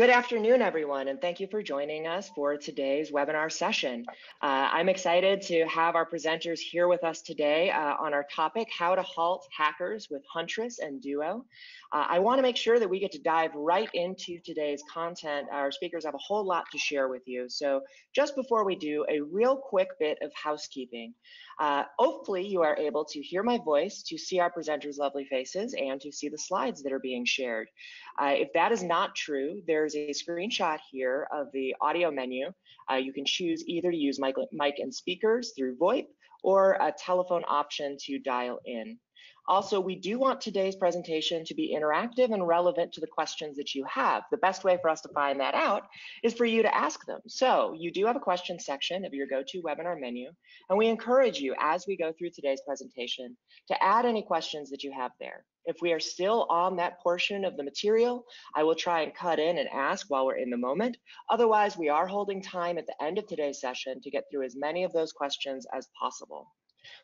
Good afternoon, everyone, and thank you for joining us for today's webinar session. Uh, I'm excited to have our presenters here with us today uh, on our topic, how to halt hackers with Huntress and Duo. Uh, I wanna make sure that we get to dive right into today's content. Our speakers have a whole lot to share with you. So just before we do, a real quick bit of housekeeping. Uh, hopefully you are able to hear my voice, to see our presenters' lovely faces, and to see the slides that are being shared. Uh, if that is not true, there's a screenshot here of the audio menu. Uh, you can choose either to use mic, mic and speakers through VoIP or a telephone option to dial in. Also, we do want today's presentation to be interactive and relevant to the questions that you have. The best way for us to find that out is for you to ask them. So you do have a question section of your GoToWebinar menu, and we encourage you as we go through today's presentation to add any questions that you have there. If we are still on that portion of the material, I will try and cut in and ask while we're in the moment. Otherwise, we are holding time at the end of today's session to get through as many of those questions as possible.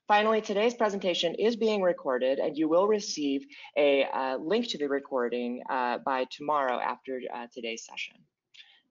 Finally, today's presentation is being recorded and you will receive a uh, link to the recording uh, by tomorrow after uh, today's session.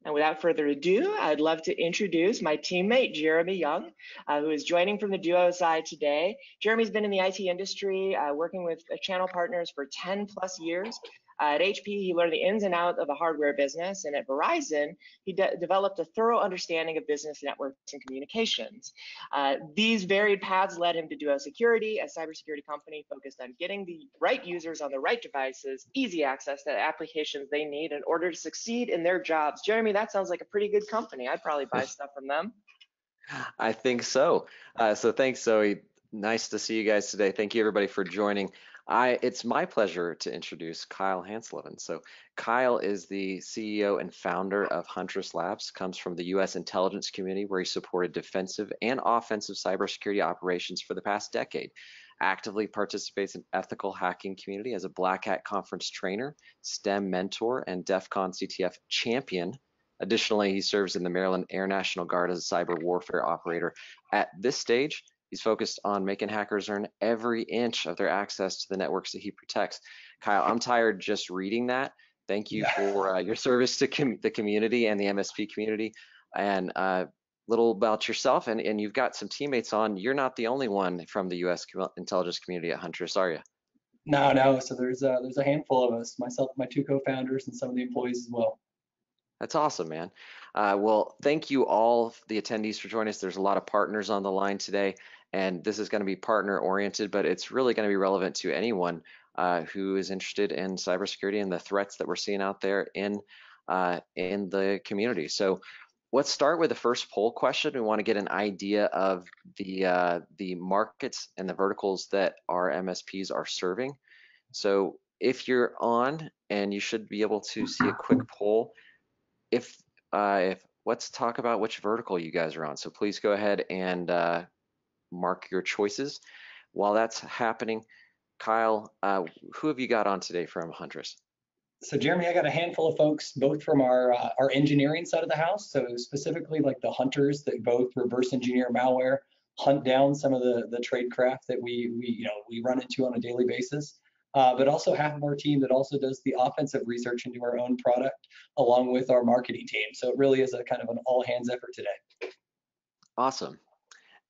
And without further ado, I'd love to introduce my teammate, Jeremy Young, uh, who is joining from the Duo side today. Jeremy's been in the IT industry, uh, working with uh, channel partners for 10 plus years, uh, at HP, he learned the ins and outs of the hardware business, and at Verizon, he de developed a thorough understanding of business networks and communications. Uh, these varied paths led him to Duo Security, a cybersecurity company focused on getting the right users on the right devices, easy access to the applications they need in order to succeed in their jobs. Jeremy, that sounds like a pretty good company. I'd probably buy stuff from them. I think so. Uh, so thanks, Zoe. Nice to see you guys today. Thank you, everybody, for joining. I, it's my pleasure to introduce Kyle Hansloven. So Kyle is the CEO and founder of Huntress Labs, comes from the U.S. intelligence community where he supported defensive and offensive cybersecurity operations for the past decade. Actively participates in ethical hacking community as a Black Hat Conference trainer, STEM mentor, and DEF CON CTF champion. Additionally, he serves in the Maryland Air National Guard as a cyber warfare operator. At this stage, He's focused on making hackers earn every inch of their access to the networks that he protects. Kyle, I'm tired just reading that. Thank you for uh, your service to com the community and the MSP community. And a uh, little about yourself, and, and you've got some teammates on. You're not the only one from the U.S. intelligence community at Huntress, are you? No, no. So there's a, there's a handful of us, myself, my two co-founders, and some of the employees as well. That's awesome, man. Uh, well, thank you all, the attendees, for joining us. There's a lot of partners on the line today and this is going to be partner oriented, but it's really going to be relevant to anyone uh, who is interested in cybersecurity and the threats that we're seeing out there in uh, in the community. So let's start with the first poll question. We want to get an idea of the uh, the markets and the verticals that our MSPs are serving. So if you're on, and you should be able to see a quick poll. If uh, if let's talk about which vertical you guys are on. So please go ahead and uh, mark your choices. While that's happening, Kyle, uh, who have you got on today from Huntress? So Jeremy, I got a handful of folks, both from our uh, our engineering side of the house. So specifically like the hunters that both reverse engineer malware, hunt down some of the the trade craft that we we you know we run into on a daily basis. Uh, but also half of our team that also does the offensive research into our own product along with our marketing team. So it really is a kind of an all hands effort today. Awesome.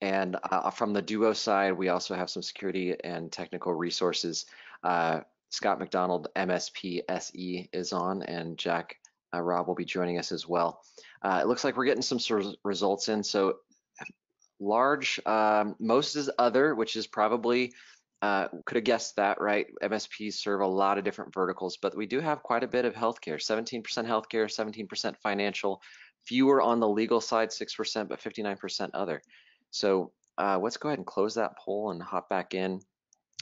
And uh, from the Duo side, we also have some security and technical resources. Uh, Scott McDonald, MSP SE, is on, and Jack uh, Robb will be joining us as well. Uh, it looks like we're getting some sort of results in. So large, um, most is other, which is probably uh, could have guessed that, right? MSPs serve a lot of different verticals, but we do have quite a bit of healthcare 17% healthcare, 17% financial, fewer on the legal side, 6%, but 59% other. So uh, let's go ahead and close that poll and hop back in.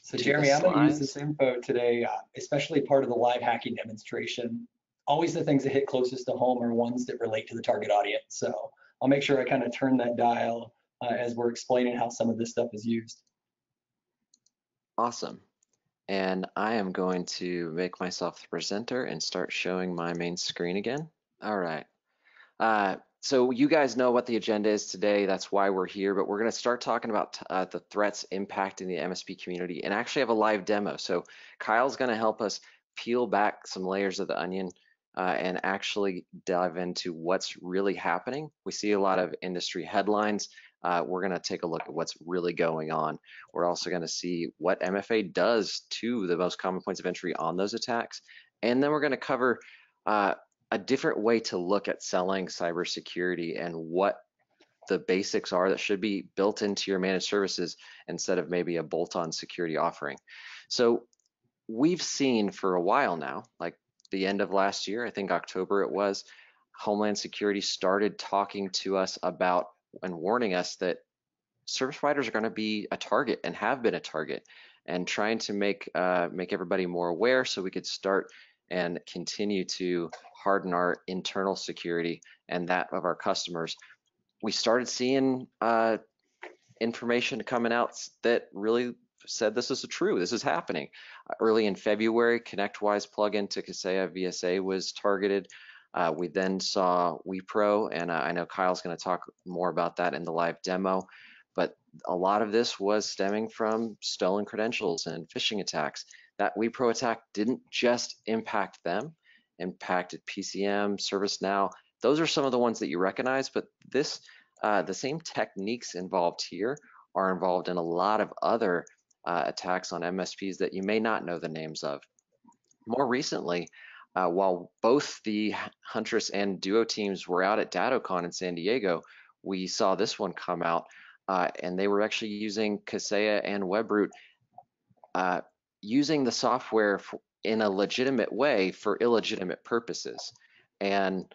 So Jeremy, I'm going to use this info today, uh, especially part of the live hacking demonstration. Always the things that hit closest to home are ones that relate to the target audience. So I'll make sure I kind of turn that dial uh, as we're explaining how some of this stuff is used. Awesome. And I am going to make myself the presenter and start showing my main screen again. All right. Uh, so you guys know what the agenda is today. That's why we're here. But we're going to start talking about uh, the threats impacting the MSP community and actually have a live demo. So Kyle's going to help us peel back some layers of the onion, uh, and actually dive into what's really happening. We see a lot of industry headlines. Uh, we're going to take a look at what's really going on. We're also going to see what MFA does to the most common points of entry on those attacks. And then we're going to cover uh, a different way to look at selling cybersecurity and what the basics are that should be built into your managed services instead of maybe a bolt-on security offering. So we've seen for a while now, like the end of last year, I think October it was, Homeland Security started talking to us about and warning us that service providers are going to be a target and have been a target and trying to make uh, make everybody more aware so we could start and continue to harden our internal security and that of our customers. We started seeing uh, information coming out that really said this is true. This is happening. Early in February, ConnectWise plugin to Kaseya VSA was targeted. Uh, we then saw WePro, and uh, I know Kyle's going to talk more about that in the live demo. But a lot of this was stemming from stolen credentials and phishing attacks. That WePro attack didn't just impact them, impacted PCM, ServiceNow. Those are some of the ones that you recognize, but this, uh, the same techniques involved here are involved in a lot of other uh, attacks on MSPs that you may not know the names of. More recently, uh, while both the Huntress and Duo teams were out at DattoCon in San Diego, we saw this one come out, uh, and they were actually using Kaseya and Webroot, uh, using the software in a legitimate way for illegitimate purposes. And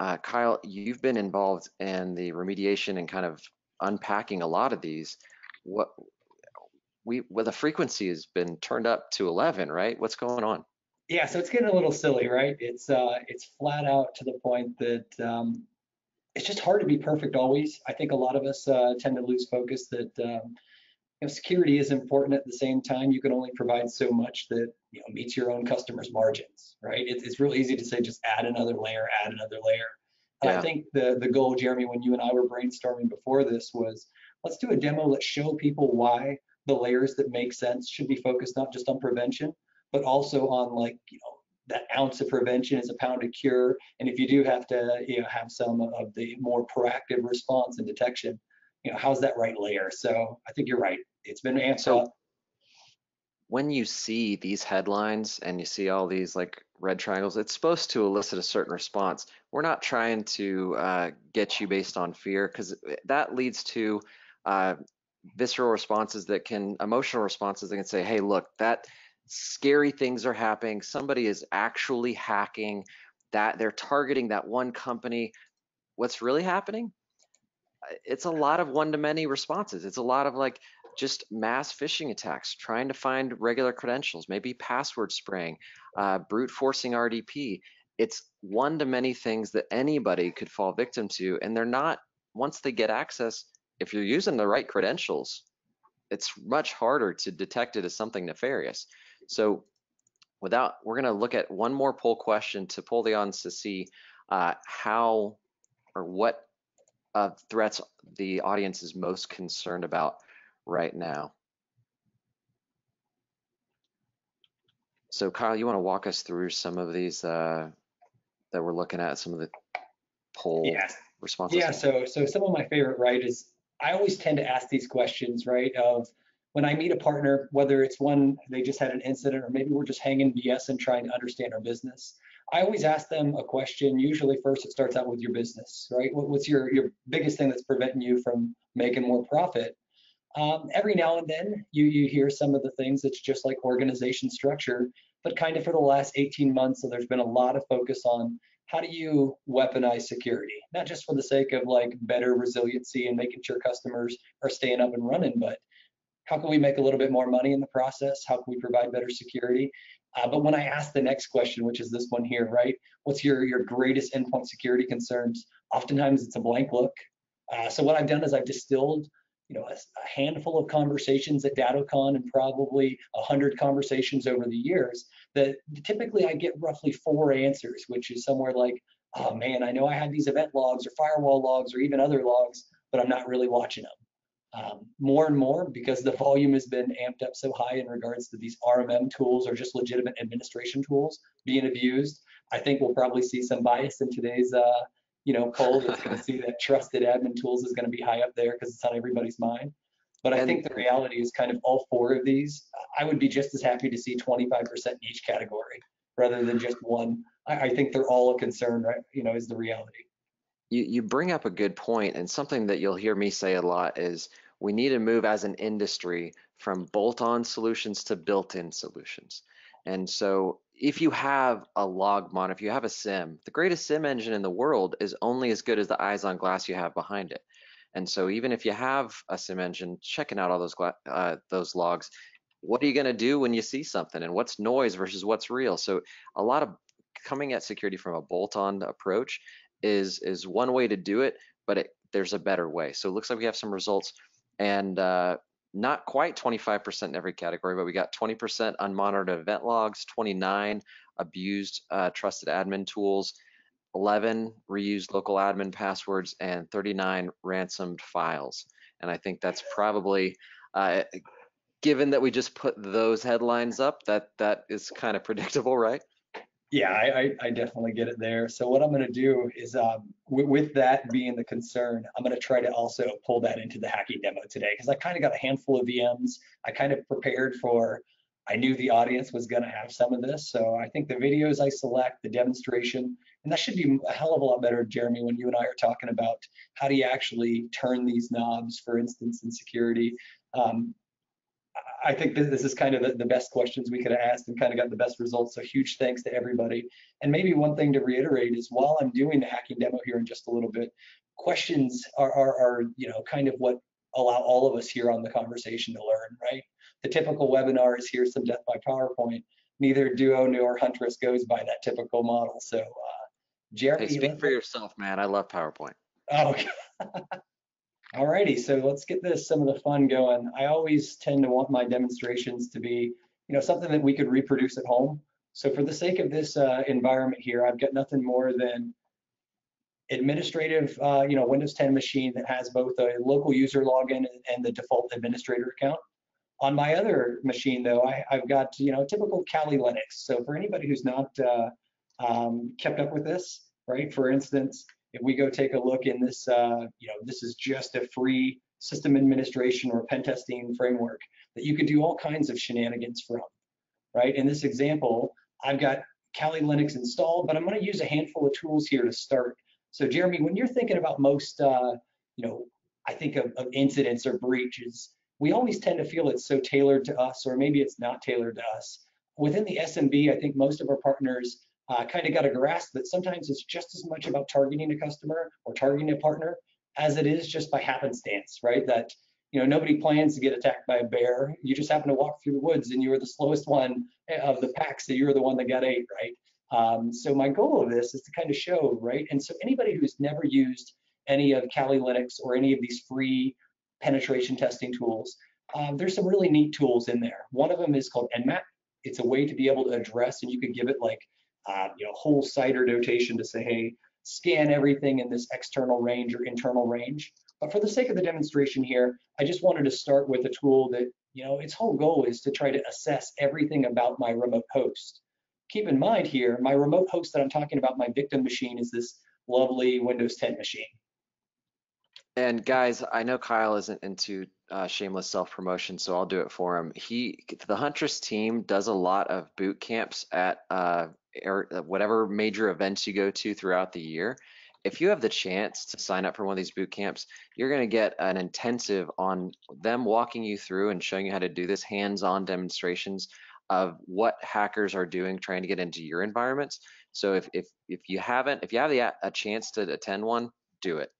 uh, Kyle, you've been involved in the remediation and kind of unpacking a lot of these. What we well the frequency has been turned up to 11 right what's going on yeah so it's getting a little silly right? It's uh it's flat out to the point that um it's just hard to be perfect always. I think a lot of us uh, tend to lose focus that um you know, security is important at the same time. You can only provide so much that you know meets your own customers margins right? It's, it's real easy to say just add another layer add another layer. Yeah. i think the the goal jeremy when you and i were brainstorming before this was let's do a demo let's show people why the layers that make sense should be focused not just on prevention, but also on like, you know, that ounce of prevention is a pound of cure. And if you do have to, you know, have some of the more proactive response and detection, you know, how's that right layer? So I think you're right. It's been answered. so. When you see these headlines and you see all these like red triangles, it's supposed to elicit a certain response. We're not trying to uh, get you based on fear because that leads to uh, visceral responses that can emotional responses that can say hey look that scary things are happening somebody is actually hacking that they're targeting that one company. What's really happening? Uh, it's a lot of one-to-many responses. It's a lot of like just mass phishing attacks trying to find regular credentials maybe password spraying uh, brute forcing rdp it's one-to-many things that anybody could fall victim to and they're not once they get access if you're using the right credentials, it's much harder to detect it as something nefarious. So without, we're going to look at one more poll question to pull the audience to see uh, how or what uh, threats the audience is most concerned about right now. So Kyle, you want to walk us through some of these uh, that we're looking at, some of the poll yeah. responses? Yeah, so so some of my favorite, right, is I always tend to ask these questions, right? Of when I meet a partner, whether it's one they just had an incident or maybe we're just hanging BS and trying to understand our business. I always ask them a question. Usually, first it starts out with your business, right? what's your your biggest thing that's preventing you from making more profit? Um, every now and then, you you hear some of the things that's just like organization structure, but kind of for the last 18 months, so there's been a lot of focus on how do you weaponize security? Not just for the sake of like better resiliency and making sure customers are staying up and running, but how can we make a little bit more money in the process? How can we provide better security? Uh, but when I ask the next question, which is this one here, right? What's your your greatest endpoint security concerns? Oftentimes it's a blank look. Uh, so what I've done is I've distilled you know, a, a, handful of conversations at DattoCon and probably a hundred conversations over the years that typically I get roughly four answers, which is somewhere like, oh man, I know I had these event logs or firewall logs or even other logs, but I'm not really watching them. Um, more and more because the volume has been amped up so high in regards to these RMM tools or just legitimate administration tools being abused. I think we'll probably see some bias in today's, uh, you know, poll. It's going to see that trusted admin tools is going to be high up there because it's on everybody's mind. But I think the reality is kind of all four of these. I would be just as happy to see 25% in each category rather than just one. I, I think they're all a concern, right? You know, is the reality. You, you bring up a good point, and something that you'll hear me say a lot is we need to move as an industry from bolt-on solutions to built-in solutions. And so if you have a log monitor, if you have a sim, the greatest sim engine in the world is only as good as the eyes on glass you have behind it. And so even if you have a sim engine checking out all those uh, those logs, what are you going to do when you see something and what's noise versus what's real? So a lot of coming at security from a bolt-on approach is is one way to do it, but it, there's a better way. So it looks like we have some results and uh, not quite 25% in every category, but we got 20% unmonitored event logs, 29 abused uh, trusted admin tools, 11 reused local admin passwords, and 39 ransomed files. And I think that's probably, uh, given that we just put those headlines up, that that is kind of predictable, right? Yeah, I, I, I definitely get it there. So what I'm going to do is, um, with, that being the concern, I'm going to try to also pull that into the hacking demo today because I kind of got a handful of VMs. I kind of prepared for, I knew the audience was going to have some of this. So I think the videos I select, the demonstration, and that should be a hell of a lot better, Jeremy, when you and I are talking about how do you actually turn these knobs, for instance, in security. Um, I think that this is kind of the, the best questions we could have asked and kind of got the best results. So huge thanks to everybody. And maybe one thing to reiterate is while I'm doing the hacking demo here in just a little bit, questions are, are, are you know, kind of what allow all of us here on the conversation to learn, right? The typical webinar is here's some death by PowerPoint. Neither Duo nor Huntress goes by that typical model. So, uh, Jeremy, Hey, speak for yourself, man. I love PowerPoint. Oh, okay. All righty, so let's get this, some of the fun going. I always tend to want my demonstrations to be, you know, something that we could reproduce at home. So for the sake of this uh, environment here, I've got nothing more than administrative, uh, you know, Windows 10 machine that has both a local user login and- the default administrator account. On my other machine, though, I, I've got, you know, typical Kali Linux. So for anybody who's not uh, um, kept up with this, right? For instance, if we go take a look in this, uh, you know, this is just a free system administration or pen testing framework that you could do all kinds of shenanigans from, right? In this example, I've got Kali Linux installed, but I'm going to use a handful of tools here to start. So Jeremy, when you're thinking about most, uh, you know, I think of, of incidents or breaches, we always tend to feel it's so tailored to us, or maybe it's not tailored to us. Within the SMB, I think most of our partners uh, kind of got a grasp that sometimes it's just as much about targeting a customer or targeting a partner as it is just by happenstance, right? That you know nobody plans to get attacked by a bear. You just happen to walk through the woods and you were the slowest one of the pack, so you're the one that got ate, right? Um, so my goal of this is to kind of show, right? And so anybody who's never used any of Kali Linux or any of these free penetration testing tools, um, there's some really neat tools in there. One of them is called Nmap. It's a way to be able to address, and you could give it like uh, you know, whole CIDR notation to say, hey, scan everything in this external range or internal range. But for the sake of the demonstration here, I just wanted to start with a tool that, you know, its whole goal is to try to assess everything about my remote host. Keep in mind here, my remote host that I'm talking about, my victim machine, is this lovely Windows 10 machine. And guys, I know Kyle isn't into uh, shameless self-promotion, so I'll do it for him. He, the Huntress team, does a lot of boot camps at uh, er, whatever major events you go to throughout the year. If you have the chance to sign up for one of these boot camps, you're going to get an intensive on them walking you through and showing you how to do this hands-on demonstrations of what hackers are doing trying to get into your environments. So if if if you haven't, if you have the, a chance to attend one, do it.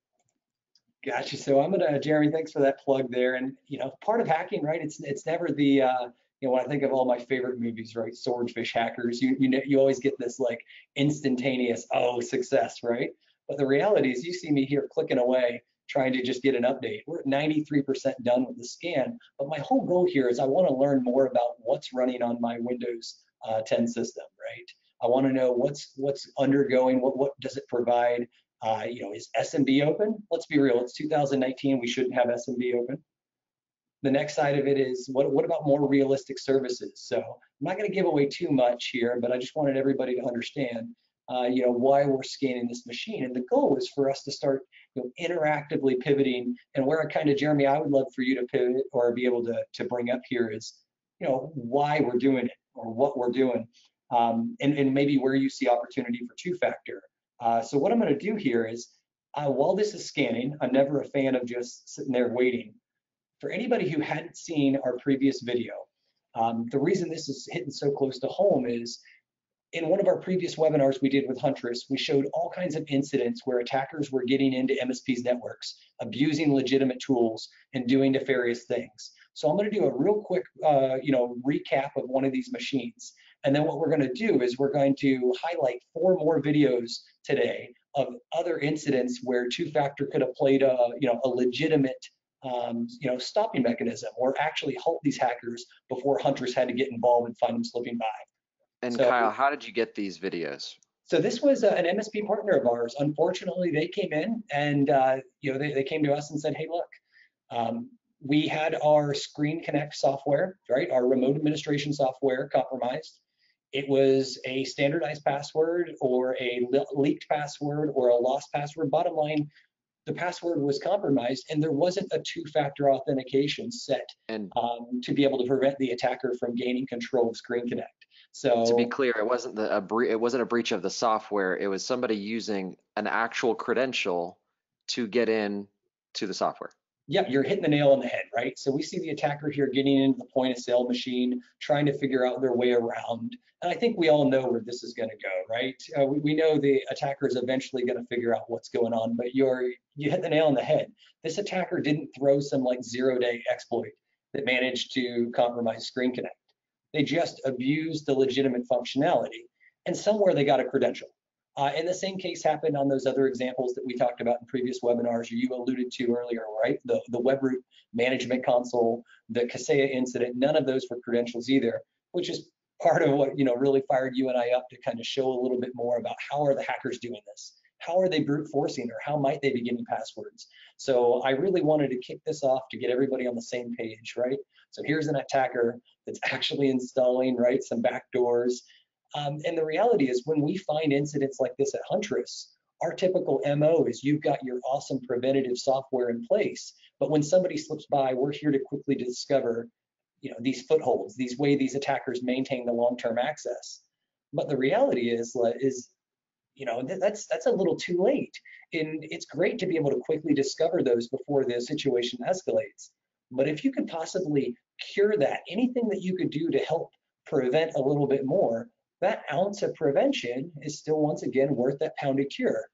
Gotcha. So I'm gonna, Jeremy, thanks for that plug there. And you know, part of hacking, right? It's it's never the uh, you know when I think of all my favorite movies, right? Swordfish hackers. You you know you always get this like instantaneous oh success, right? But the reality is, you see me here clicking away trying to just get an update. We're at 93% done with the scan. But my whole goal here is I want to learn more about what's running on my Windows uh, 10 system, right? I want to know what's what's undergoing. What what does it provide? Uh, you know, is SMB open? Let's be real. It's 2019. We shouldn't have SMB open. The next side of it is what, what about more realistic services? So I'm not going to give away too much here, but I just wanted everybody to understand uh, you know, why we're scanning this machine. And the goal is for us to start you know, interactively pivoting. And where kind of, Jeremy, I would love for you to pivot or be able to, to bring up here is, you know, why we're doing it or what we're doing. Um, and, and maybe where you see opportunity for two-factor. Uh, so what I'm going to do here is, uh, while this is scanning, I'm never a fan of just sitting there waiting. For anybody who hadn't seen our previous video, um, the reason this is hitting so close to home is in one of our previous webinars we did with Huntress, we showed all kinds of incidents where attackers were getting into MSP's networks, abusing legitimate tools, and doing nefarious things. So I'm going to do a real quick, uh, you know, recap of one of these machines. And then what we're going to do is we're going to highlight four more videos today of other incidents where two-factor could have played a, you know, a legitimate, um, you know, stopping mechanism or actually halt these hackers before hunters had to get involved and find them slipping by. And So- Kyle, how did you get these videos? So this was uh, an MSP partner of ours. Unfortunately, they came in and uh, you know they, they came to us and said, "Hey, look, um, we had our Screen Connect software, right, our remote administration software compromised. It was a standardized password or a le- leaked password or a lost password. Bottom line, the password was compromised, and there wasn't a two-factor authentication set And um, to be able to prevent the attacker from gaining control of Screen Connect. So to be clear, it wasn't the a it wasn't a breach of the software. It was somebody using an actual credential to get in to the software. Yep, you're hitting the nail on the head, right? So we see the attacker here getting into the point of sale machine, trying to figure out their way around. And I think we all know where this is going to go, right? Uh, we, we know the attacker is eventually going to figure out what's going on, but you're you hit the nail on the head. This attacker didn't throw some like zero day exploit that managed to compromise Screen Connect. They just abused the legitimate functionality, and somewhere they got a credential. Uh, and the same case happened on those other examples that we talked about in previous webinars, you alluded to earlier, right? The, the web root management console, the Kaseya incident, none of those were credentials either, which is part of what, you know, really fired you and I up to kind of show a little bit more about how are the hackers doing this? How are they brute forcing or how might they be getting passwords? So I really wanted to kick this off to get everybody on the same page, right? So here's an attacker that's actually installing, right, some backdoors, um, and the reality is when we find incidents like this at Huntress, our typical MO is you've got your awesome preventative software in place, but when somebody slips by, we're here to quickly discover, you know, these footholds, these way these attackers maintain the long-term access. But the reality is, is, you know, that's that's a little too late. And it's great to be able to quickly discover those before the situation escalates. But if you could possibly cure that, anything that you could do to help prevent a little bit more, that ounce of prevention is still once again worth that pound of cure.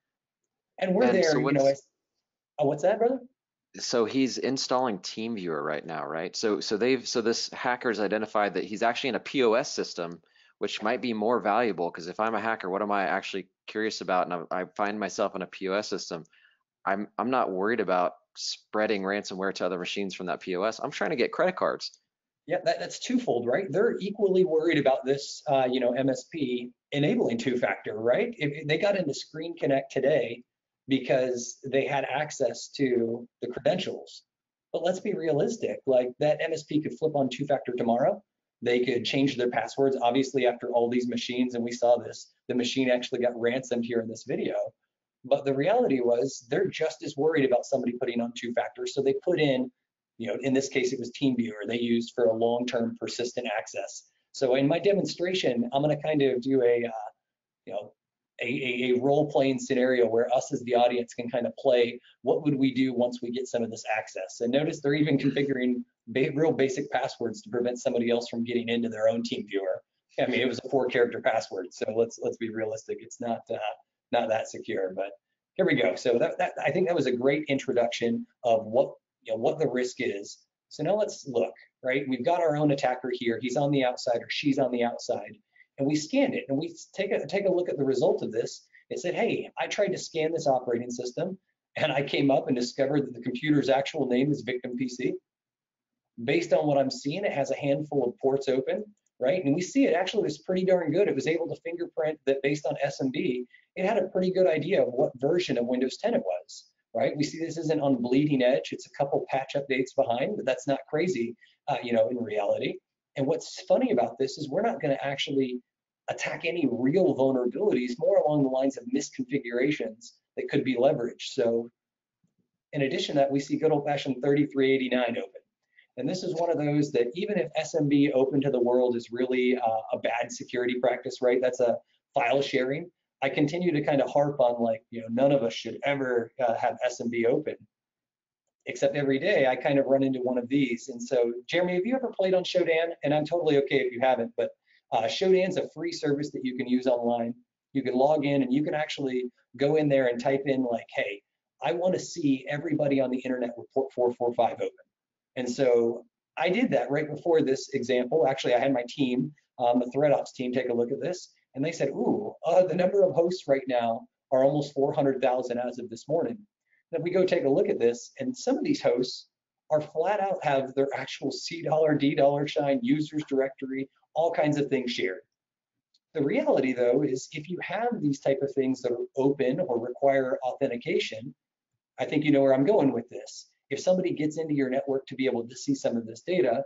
And we're And there, so you know. what's- As, oh, what's that, brother? So he's installing TeamViewer right now, right? So so they've so this hacker's identified that he's actually in a POS system, which might be more valuable because if I'm a hacker, what am I actually curious about? And I, I find myself in a POS system. I'm I'm not worried about spreading ransomware to other machines from that POS. I'm trying to get credit cards. Yeah, that, that's twofold, right? They're equally worried about this, uh, you know, MSP enabling two-factor, right? If, they got into Screen Connect today because they had access to the credentials. But let's be realistic, like that MSP could flip on two-factor tomorrow. They could change their passwords, obviously, after all these machines, and we saw this, the machine actually got ransomed here in this video. But the reality was they're just as worried about somebody putting on two-factor, so they put in you know, in this case, it was TeamViewer they used for a long-term persistent access. So in my demonstration, I'm going to kind of do a, uh, you know, a, a, a role-playing scenario where us as the audience can kind of play what would we do once we get some of this access. And notice they're even configuring ba real basic passwords to prevent somebody else from getting into their own TeamViewer. I mean, it was a four-character password, so let's let's be realistic. It's not uh, not that secure, but here we go. So that, that I think that was a great introduction of what you know, what the risk is. So now let's look, right? We've got our own attacker here. He's on the outside or she's on the outside. And we scanned it and we take a, take a look at the result of this. It said, hey, I tried to scan this operating system and I came up and discovered that the computer's actual name is Victim PC. Based on what I'm seeing, it has a handful of ports open, right? And we see it actually was pretty darn good. It was able to fingerprint that based on SMB, it had a pretty good idea of what version of Windows 10 it was right? We see this isn't on bleeding edge. It's a couple patch updates behind, but that's not crazy, uh, you know, in reality. And what's funny about this is we're not going to actually attack any real vulnerabilities, more along the lines of misconfigurations that could be leveraged. So in addition that, we see good old fashioned 3389 open. And this is one of those that even if SMB open to the world is really uh, a bad security practice, right? That's a file sharing. I continue to kind of harp on like, you know, none of us should ever uh, have SMB open. Except every day I kind of run into one of these. And so, Jeremy, have you ever played on Shodan? And I'm totally okay if you haven't, but uh, Shodan's a free service that you can use online. You can log in and you can actually go in there and type in like, hey, I want to see everybody on the internet with port 445 open. And so I did that right before this example. Actually, I had my team, um, the ThreatOps team, take a look at this, and they said, ooh, uh, the number of hosts right now are almost 400,000 as of this morning. And if we go take a look at this, and some of these hosts are flat out have their actual C dollar, D dollar sign, users directory, all kinds of things shared. The reality though is if you have these type of things that are open or require authentication, I think you know where I'm going with this if somebody gets into your network to be able to see some of this data,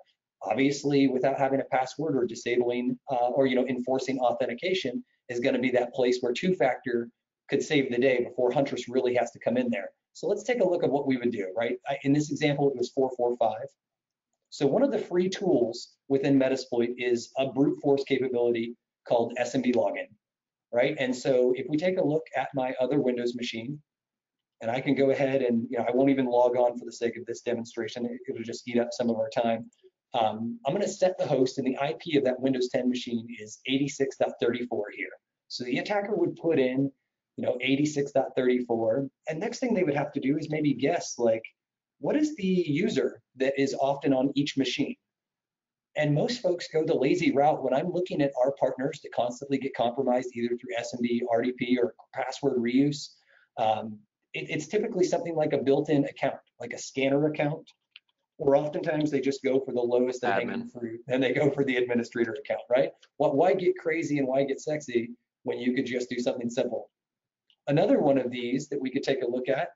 obviously without having a password or disabling uh, or you know enforcing authentication is going to be that place where two-factor could save the day before Huntress really has to come in there. So let's take a look at what we would do, right? In this example, it was 445. So one of the free tools within Metasploit is a brute force capability called SMB login, right? And so if we take a look at my other Windows machine, and I can go ahead and, you know, I won't even log on for the sake of this demonstration. It, will just eat up some of our time. Um, I'm going to set the host and the IP of that Windows 10 machine is 86.34 here. So the attacker would put in, you know, 86.34. And next thing they would have to do is maybe guess like, what is the user that is often on each machine? And most folks go the lazy route when I'm looking at our partners that constantly get compromised either through SMB, RDP, or password reuse. Um, it, it's typically something like a built-in account, like a scanner account, or oftentimes they just go for the lowest hanging fruit and they go for the administrator account, right? What, why get crazy and why get sexy when you could just do something simple? Another one of these that we could take a look at,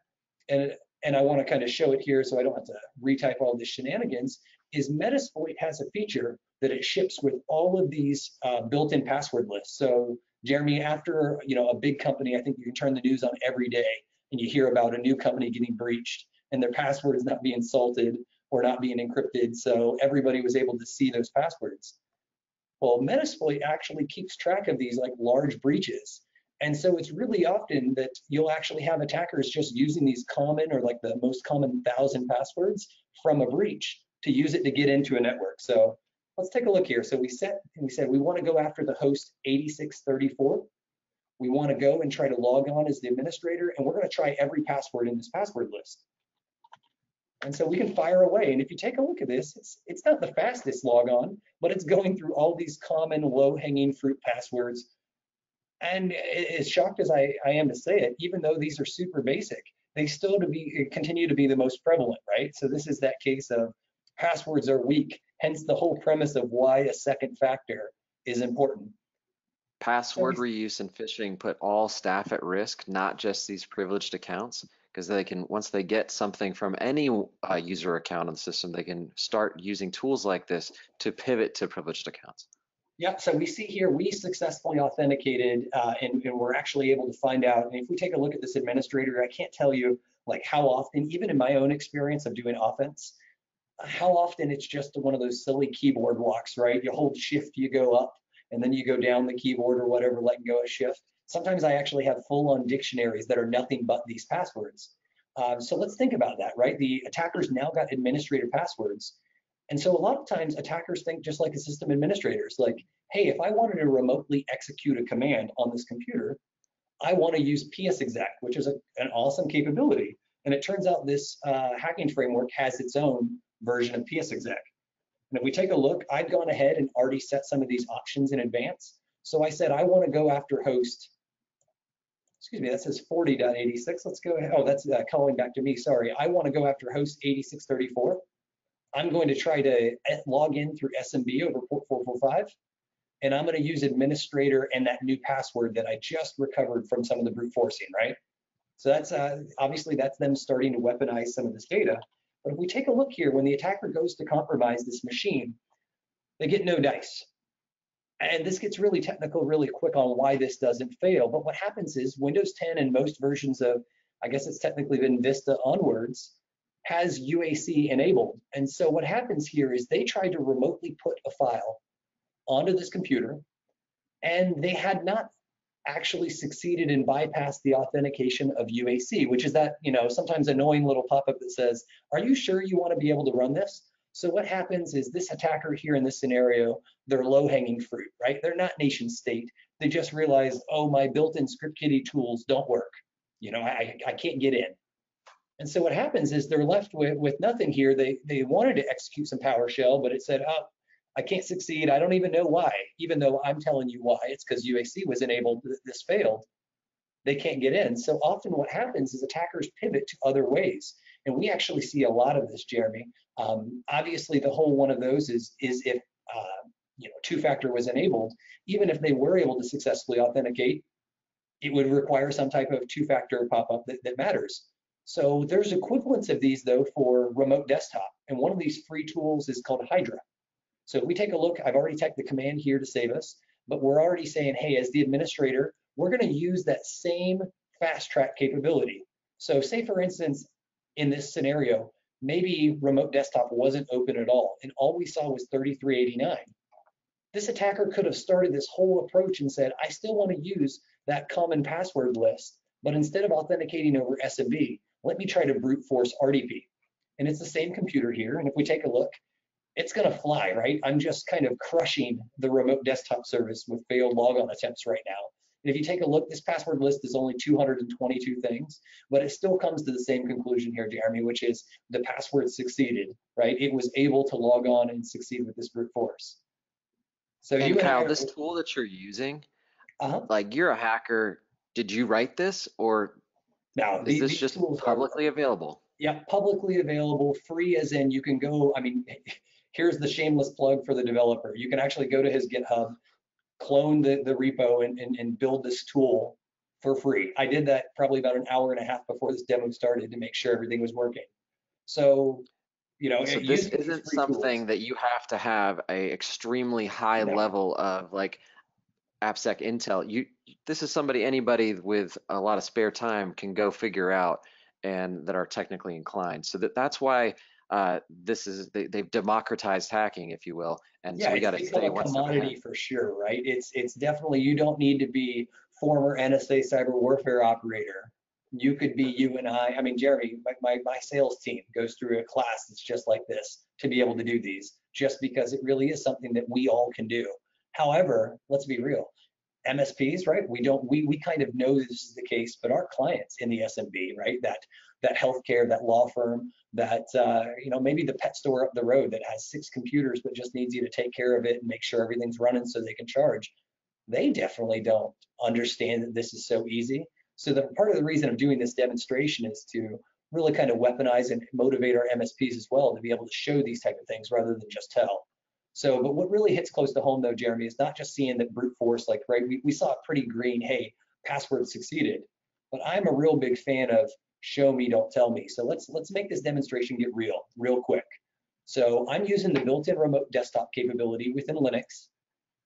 and and I want to kind of show it here so I don't have to retype all the shenanigans, is Metasploit has a feature that it ships with all of these uh, built-in password lists. So Jeremy, after you know a big company, I think you can turn the news on every day and you hear about a new company getting breached and their password is not being salted or not being encrypted. So everybody was able to see those passwords. Well, Metasploit actually keeps track of these like large breaches. And so it's really often that you'll actually have attackers just using these common or like the most common thousand passwords from a breach to use it to get into a network. So let's take a look here. So we set, and we said we want to go after the host 8634. We want to go and try to log on as the administrator, and we're going to try every password in this password list. And so we can fire away. And if you take a look at this, it's, it's not the fastest log on, but it's going through all these common low hanging fruit passwords. And as shocked as I, I am to say it, even though these are super basic, they still to be eh, continue to be the most prevalent, right? So this is that case of passwords are weak, hence the whole premise of why a second factor is important. Password reuse and phishing put all staff at risk, not just these privileged accounts, because they can, once they get something from any uh, user account on the system, they can start using tools like this to pivot to privileged accounts. Yeah, so we see here we successfully authenticated uh, and, and, we're actually able to find out. And if we take a look at this administrator, I can't tell you like how often, even in my own experience of doing offense, how often it's just one of those silly keyboard walks, right? You hold shift, you go up, and then you go down the keyboard or whatever, letting go of shift. Sometimes I actually have full-on dictionaries that are nothing but these passwords. Um, so let's think about that, right? The attackers now got administrator passwords. And so a lot of times attackers think just like a system administrators, like, hey, if I wanted to remotely execute a command on this computer, I want to use psexec, which is a, an awesome capability. And it turns out this uh, hacking framework has its own version of psexec. And if we take a look, I'd gone ahead and already set some of these options in advance. So I said, I want to go after host, excuse me, that says 40.86. Let's go ahead. Oh, that's uh, calling back to me. Sorry. I want to go after host 8634. I'm going to try to eh, log in through SMB over port 445. And I'm going to use administrator and that new password that I just recovered from some of the brute forcing, right? So that's uh, obviously that's them starting to weaponize some of this data. But if we take a look here, when the attacker goes to compromise this machine, they get no dice. And this gets really technical really quick on why this doesn't fail. But what happens is Windows 10 and most versions of, I guess it's technically been Vista onwards, has UAC enabled. And so what happens here is they tried to remotely put a file onto this computer and they had not actually succeeded in bypass the authentication of UAC, which is that, you know, sometimes annoying little pop-up that says, are you sure you want to be able to run this? So what happens is this attacker here in this scenario, they're low-hanging fruit, right? They're not nation state. They just realize, oh, my built-in script kiddie tools don't work. You know, I, I can't get in. And so what happens is they're left with, with nothing here. They, they wanted to execute some PowerShell, but it said, oh, I can't succeed. I don't even know why, even though I'm telling you why. It's because UAC was enabled, this failed. They can't get in. So often what happens is attackers pivot to other ways. And we actually see a lot of this, Jeremy. Um, obviously, the whole one of those is, is if uh, you know two-factor was enabled, even if they were able to successfully authenticate, it would require some type of two-factor pop-up that, that matters. So there's equivalents of these though for remote desktop. And one of these free tools is called Hydra. So if we take a look, I've already typed the command here to save us, but we're already saying, hey, as the administrator, we're going to use that same fast track capability. So say for instance, in this scenario, maybe remote desktop wasn't open at all, and all we saw was 3389. This attacker could have started this whole approach and said, I still want to use that common password list, but instead of authenticating over SMB, let me try to brute force RDP. And it's the same computer here. And if we take a look, it's going to fly, right? I'm just kind of crushing the remote desktop service with failed logon attempts right now. And if you take a look, this password list is only 222 things, but it still comes to the same conclusion here, Jeremy, which is the password succeeded, right? It was able to log on and succeed with this brute force. So and you Kyle, this tool that you're using, uh-huh. like you're a hacker. Did you write this, or now is this just publicly are, available? Yeah, publicly available, free as in you can go. I mean, here's the shameless plug for the developer. You can actually go to his GitHub, clone the, the repo and, and, and build this tool for free. I did that probably about an hour and a half before this demo started to make sure everything was working. So, you know, so this isn't something tools. that you have to have a extremely high no. level of like AppSec Intel. You, this is somebody, anybody with a lot of spare time can go figure out and that are technically inclined. So that that's why uh, this is they, have democratized hacking, if you will, and yeah, so we got to stay one commodity for sure, right? It's it's definitely you don't need to be former NSA cyber warfare operator. You could be you and I. I mean, Jeremy, my, my, my sales team goes through a class that's just like this to be able to do these, just because it really is something that we all can do. However, let's be real. MSPs, right? We don't we we kind of know this is the case, but our clients in the SMB, right? That that healthcare, that law firm, that uh, you know maybe the pet store up the road that has six computers but just needs you to take care of it and make sure everything's running so they can charge. They definitely don't understand that this is so easy. So the part of the reason I'm doing this demonstration is to really kind of weaponize and motivate our MSPs as well to be able to show these type of things rather than just tell. So, but what really hits close to home though, Jeremy, is not just seeing that brute force, like, right, we, we saw a pretty green, hey, password succeeded. But I'm a real big fan of show me, don't tell me. So let's let's make this demonstration get real, real quick. So I'm using the built-in remote desktop capability within Linux.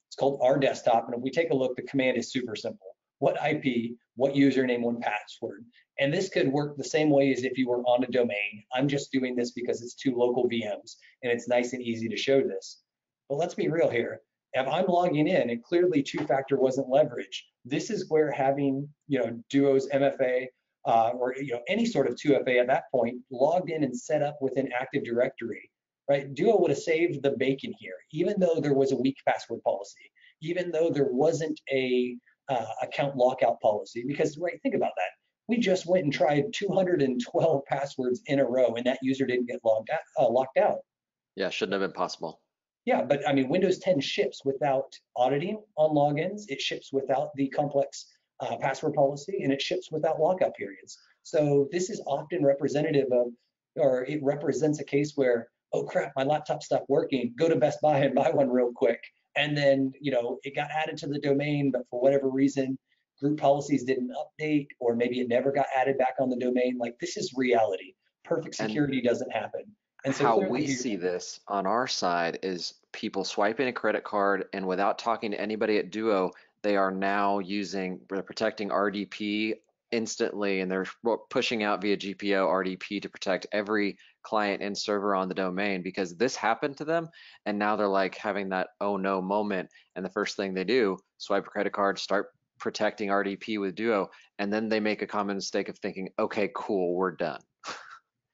It's called R Desktop, and if we take a look, the command is super simple. What IP, what username, one password. And this could work the same way as if you were on a domain. I'm just doing this because it's two local VMs, and it's nice and easy to show this. But let's be real here. If I'm logging in and clearly two-factor wasn't leveraged, this is where having, you know, Duo's MFA uh, or you know any sort of 2FA at that point logged in and set up within Active Directory, right? Duo would have saved the bacon here, even though there was a weak password policy, even though there wasn't a uh, account lockout policy, because right, think about that. We just went and tried 212 passwords in a row, and that user didn't get logged out, uh, locked out. Yeah, shouldn't have been possible. Yeah, but I mean, Windows 10 ships without auditing on logins. It ships without the complex uh, password policy and it ships without lockout periods. So this is often representative of, or it represents a case where, oh crap, my laptop stopped working, go to Best Buy and buy one real quick. And then, you know, it got added to the domain, but for whatever reason, group policies didn't update, or maybe it never got added back on the domain. Like this is reality. Perfect security and doesn't happen. And so How we see this on our side is people swiping a credit card and without talking to anybody at Duo, they are now using, they're protecting RDP instantly and they're pushing out via GPO RDP to protect every client and server on the domain because this happened to them and now they're like having that oh no moment and the first thing they do swipe a credit card start protecting RDP with Duo and then they make a common mistake of thinking okay cool we're done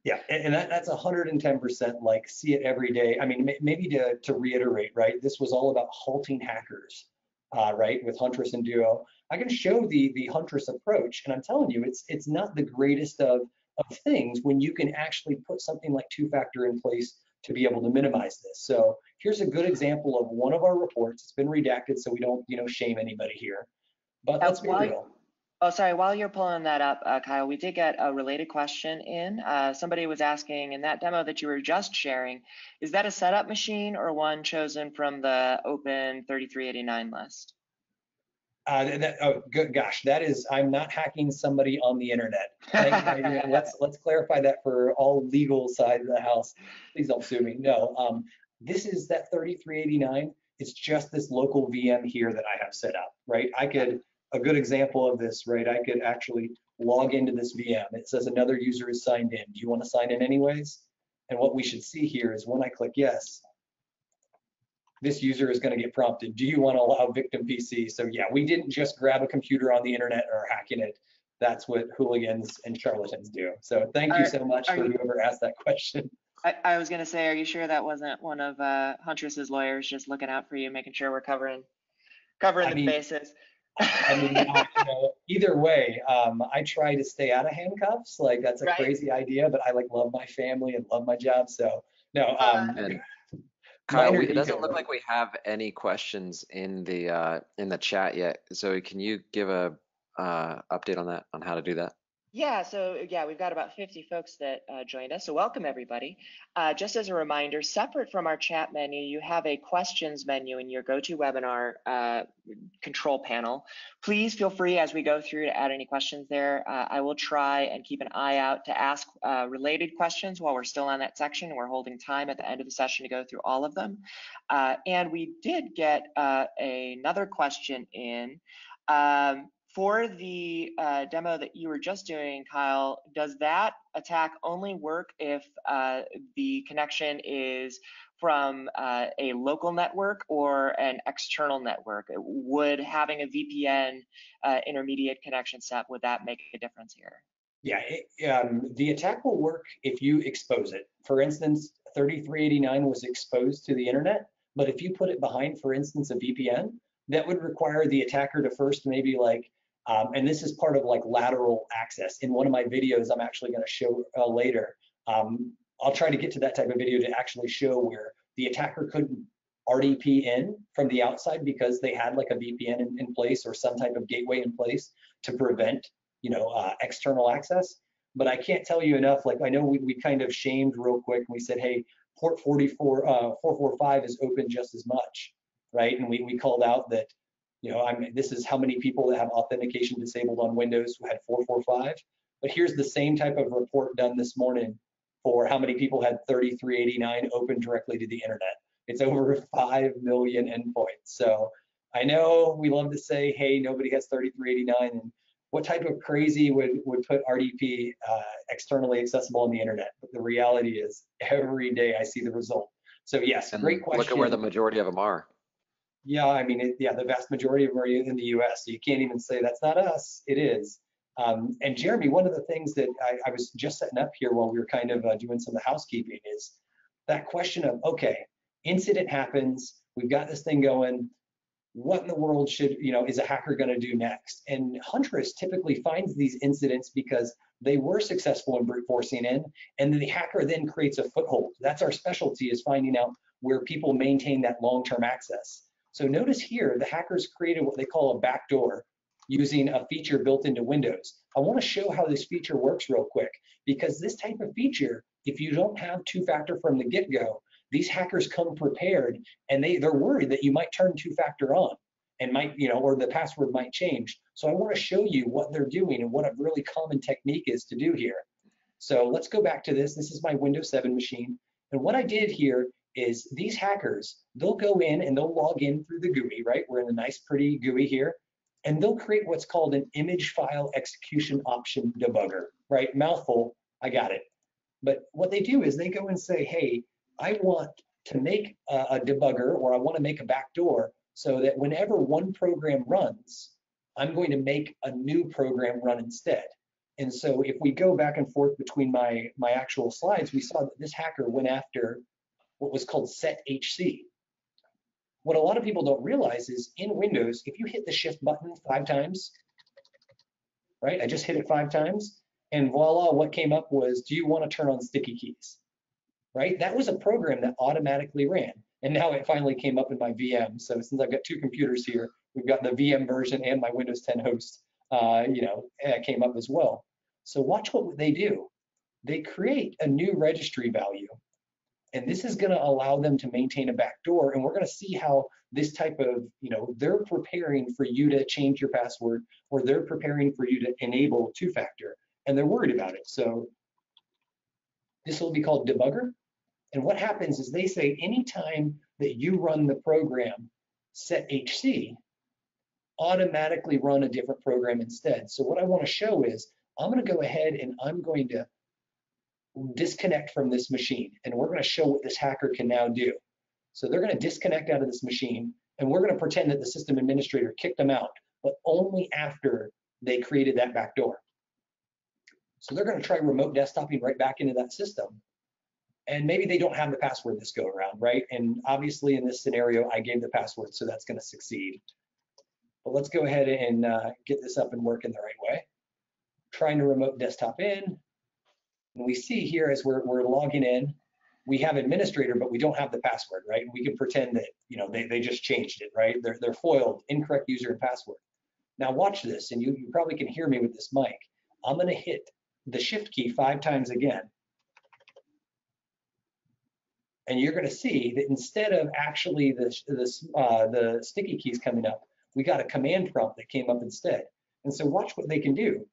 Yeah, and, that, that's 110% like see it every day. I mean, may, maybe to, to reiterate, right? This was all about halting hackers, uh, right? With Huntress and Duo. I can show the the Huntress approach, and I'm telling you, it's it's not the greatest of of things when you can actually put something like two-factor in place to be able to minimize this. So here's a good example of one of our reports. It's been redacted, so we don't you know shame anybody here. But That's let's be why- real. Oh, sorry. While you're pulling that up, uh, Kyle, we did get a related question in. Uh, somebody was asking in that demo that you were just sharing, is that a setup machine or one chosen from the open 3389 list? Uh, that- oh, good, gosh, that is, I'm not hacking somebody on the internet. Let's let's clarify that for all legal side of the house. Please don't sue me. No, um, this is that 3389. It's just this local VM here that I have set up, right? I could a good example of this, right? I could actually log into this VM. It says another user is signed in. Do you want to sign in anyways? And what we should see here is when I click yes, this user is going to get prompted. Do you want to allow victim PC? So yeah, we didn't just grab a computer on the internet or hacking it. That's what hooligans and charlatans do. So thank you Are- so much for you- whoever asked that question. I, I was going to say, are you sure that wasn't one of uh, Huntress's lawyers just looking out for you, making sure we're covering covering I the mean, bases? I mean, you know, either way, um, I try to stay out of handcuffs. Like that's a Right. crazy idea, but I like love my family and love my job. So no, Uh, um, And Kyle, we, it doesn't detail, look like we have any questions in the uh, in the chat yet. So can you give a uh, update on that, on how to do that? Yeah, so yeah, we've got about 50 folks that uh, joined us. So welcome everybody. Uh, just as a reminder, separate from our chat menu, you have a questions menu in your GoToWebinar uh, control panel. Please feel free as we go through to add any questions there. Uh, I will try and keep an eye out to ask uh, related questions while we're still on that section. We're holding time at the end of the session to go through all of them. Uh, and we did get uh, another question in. Um, for the uh, demo that you were just doing, Kyle, does that attack only work if uh, the connection is from uh, a local network or an external network? Would having a VPN uh, intermediate connection set, would that make a difference here? Yeah, it, um, the attack will work if you expose it. For instance, 3389 was exposed to the internet, but if you put it behind, for instance, a VPN, that would require the attacker to first maybe like, um, and this is part of like lateral access. In one of my videos, I'm actually going to show uh, later. Um, I'll try to get to that type of video to actually show where the attacker couldn't RDP in from the outside because they had like a VPN in, in place or some type of gateway in place to prevent you know, uh, external access. But I can't tell you enough. Like I know we, we kind of shamed real quick. and We said, hey, port 44, uh, 445 is open just as much, right? And we, we called out that, you know, I mean, this is how many people that have authentication disabled on Windows who had 445. But here's the same type of report done this morning for how many people had 3389 open directly to the internet. It's over 5 million endpoints. So I know we love to say, hey, nobody has 3389 and what type of crazy would, would put RDP uh, externally accessible on the internet? But the reality is every day I see the result. So yes, And great question. look at where the majority of them are. Yeah, I mean, it, yeah, the vast majority of them are in the US. So you can't even say that's not us. It is. Um, and Jeremy, one of the things that I, I was just setting up here while we were kind of uh, doing some of the housekeeping is that question of, okay, incident happens, we've got this thing going, what in the world should, you know, is a hacker going to do next? And Huntress typically finds these incidents because they were successful in brute forcing in, and the hacker then creates a foothold. That's our specialty is finding out where people maintain that long-term access. So notice here, the hackers created what they call a backdoor using a feature built into Windows. I want to show how this feature works real quick because this type of feature, if you don't have two-factor from the get-go, these hackers come prepared and they, they're worried that you might turn two-factor on and might, you know, or the password might change. So I want to show you what they're doing and what a really common technique is to do here. So let's go back to this. This is my Windows 7 machine. And what I did here is these hackers, they'll go in and they'll log in through the GUI, right? We're in a nice, pretty GUI here. And they'll create what's called an image file execution option debugger, right? Mouthful, I got it. But what they do is they go and say, hey, I want to make a, a debugger or I want to make a backdoor so that whenever one program runs, I'm going to make a new program run instead. And so if we go back and forth between my, my actual slides, we saw that this hacker went after what was called sethc. What a lot of people don't realize is in Windows, if you hit the shift button five times, right? I just hit it five times and voila, what came up was, do you want to turn on sticky keys? Right? That was a program that automatically ran. And now it finally came up in my VM. So since I've got two computers here, we've got the VM version and my Windows 10 host, uh, you know, came up as well. So watch what they do. They create a new registry value and this is going to allow them to maintain a backdoor. And we're going to see how this type of, you know, they're preparing for you to change your password or they're preparing for you to enable two factor and they're worried about it. So this will be called debugger. And what happens is they say anytime that you run the program sethc, automatically run a different program instead. So what I want to show is I'm going to go ahead and I'm going to disconnect from this machine. And we're going to show what this hacker can now do. So they're going to disconnect out of this machine, and we're going to pretend that the system administrator kicked them out, but only after they created that backdoor. So they're going to try remote desktoping right back into that system. And maybe they don't have the password this go around, right? And obviously in this scenario, I gave the password, so that's going to succeed. But let's go ahead and uh, get this up and working the right way. Trying to remote desktop in, and we see here as we're, we're logging in, we have administrator, but we don't have the password, right? We can pretend that, you know, they, they just changed it, right? They're, they're foiled, incorrect user and password. Now watch this, and you, you probably can hear me with this mic. I'm gonna hit the shift key five times again. And you're gonna see that instead of actually the, this, uh, the sticky keys coming up, we got a command prompt that came up instead. And so watch what they can do.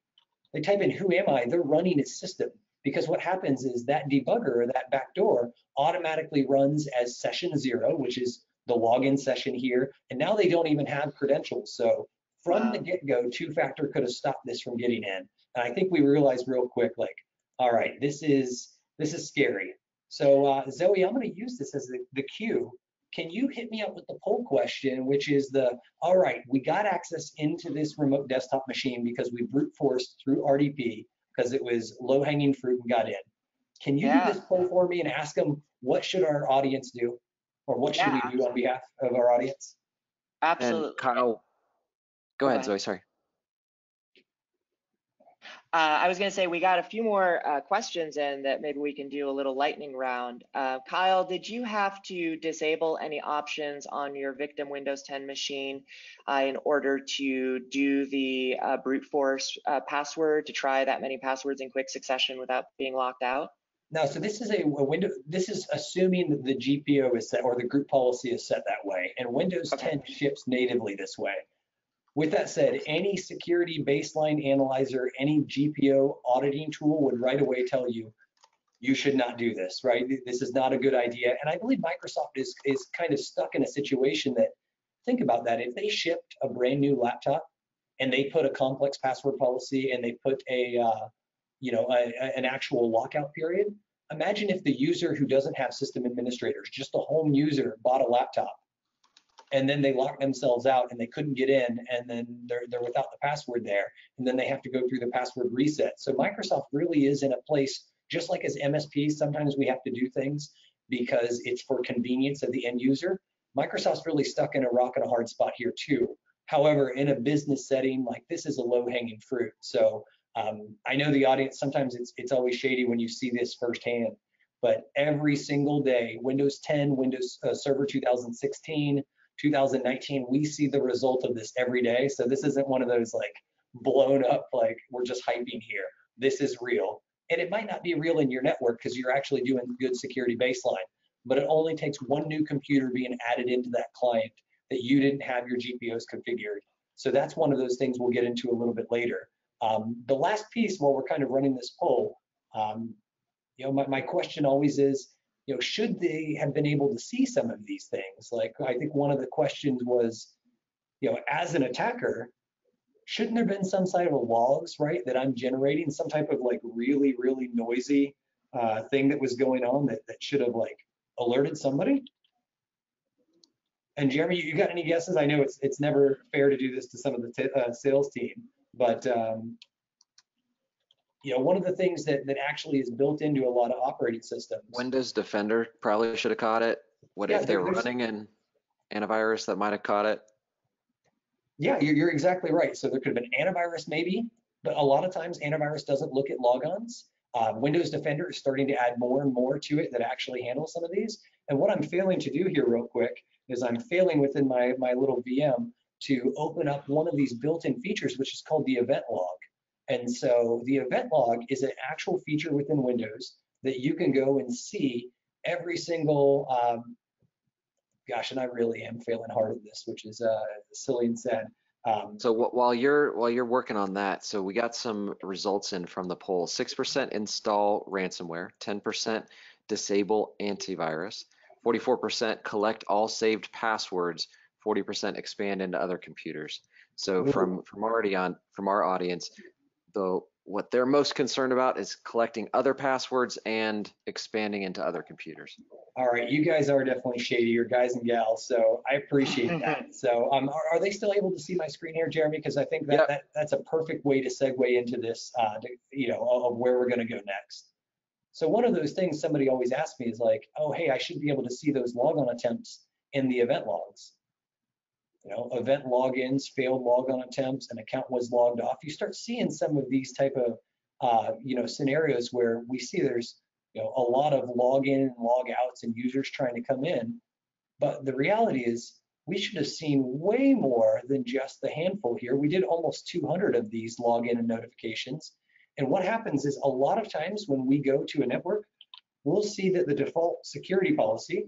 They type in who am I, they're running a system because what happens is that debugger or that backdoor automatically runs as session zero, which is the login session here. And now they don't even have credentials. So from wow. the get-go, two-factor could have stopped this from getting in. And I think we realized real quick, like, all right, this is this is scary. So uh, Zoe, I'm going to use this as the, the cue. Can you hit me up with the poll question, which is the, all right, we got access into this remote desktop machine because we brute forced through RDP because it was low hanging fruit and got in. Can you yeah. do this poll for me and ask them what should our audience do or what should yeah, we do on behalf of our audience? Absolutely. And Kyle, go, go ahead, ahead, Zoe, sorry. Uh, I was going to say we got a few more uh, questions in that maybe we can do a little lightning round. Uh, Kyle, did you have to disable any options on your victim Windows 10 machine uh, in order to do the uh, brute force uh, password to try that many passwords in quick succession without being locked out? No, so this is a, a window. This is assuming that the GPO is set or the group policy is set that way, and Windows okay. 10 ships natively this way. With that said, any security baseline analyzer, any GPO auditing tool would right away tell you, you should not do this, right? This is not a good idea. And I believe Microsoft is, is kind of stuck in a situation that, think about that, if they shipped a brand new laptop and they put a complex password policy and they put a, uh, you know, a, a, an actual lockout period, imagine if the user who doesn't have system administrators, just a home user bought a laptop and then they lock themselves out and they couldn't get in and then they're, they're without the password there and then they have to go through the password reset. So microsoft really is in a place just like as msps sometimes we have to do things because it's for convenience of the end user. Microsoft's really stuck in a rock and a hard spot here too. However in a business setting like this is a low hanging fruit. So um, i know the audience sometimes it's, it's always shady when you see this firsthand but every single day windows 10 windows uh, server 2016 2019, we see the result of this every day. So this isn't one of those like blown up, like we're just hyping here. This is real. And it might not be real in your network because you're actually doing good security baseline, but it only takes one new computer being added into that client that you didn't have your GPOs configured. So that's one of those things we'll get into a little bit later. Um, the last piece while we're kind of running this poll, um, you know, my, my question always is, you know, should they have been able to see some of these things? Like, I think one of the questions was, you know, as an attacker, shouldn't there have been some side of logs, right, that I'm generating, some type of like really, really noisy uh, thing that was going on that, that should have like alerted somebody? And Jeremy, you got any guesses? I know it's it's never fair to do this to some of the uh, sales team, but um, you know, one of the things that that actually is built into a lot of operating systems. Windows Defender probably should have caught it. What Yeah, if they were running an antivirus that might have caught it? Yeah, you're, you're exactly right. So there could have been antivirus maybe, but a lot of times antivirus doesn't look at logons. Uh, Windows Defender is starting to add more and more to it that actually handles some of these. And what I'm failing to do here real quick is I'm failing within my, my little VM to open up one of these built-in features, which is called the event log. And so the event log is an actual feature within Windows that you can go and see every single um, gosh, and I really am failing hard at this, which is uh, silly and sad. Um, So wh- while you're while you're working on that, so we got some results in from the poll. Six percent install ransomware, ten percent disable antivirus, forty-four percent collect all saved passwords, forty percent expand into other computers. So from from already on from our audience, the what they're most concerned about is collecting other passwords and expanding into other computers. all right, you guys are definitely shady, you're guys and gals, so I appreciate that. So um, are, are they still able to see my screen here, Jeremy? Because I think that, Yep. that that's a perfect way to segue into this, uh, to, you know, of of where we're going to go next. So one of those things somebody always asks me is like, oh, hey, I should be able to see those logon attempts in the event logs. You know, event logins, failed logon attempts, an account was logged off. You start seeing some of these type of, uh, you know, scenarios where we see there's, you know, a lot of login and log outs and users trying to come in. But the reality is we should have seen way more than just the handful here. We did almost 200 of these login and notifications. And what happens is a lot of times when we go to a network, we'll see that the default security policy,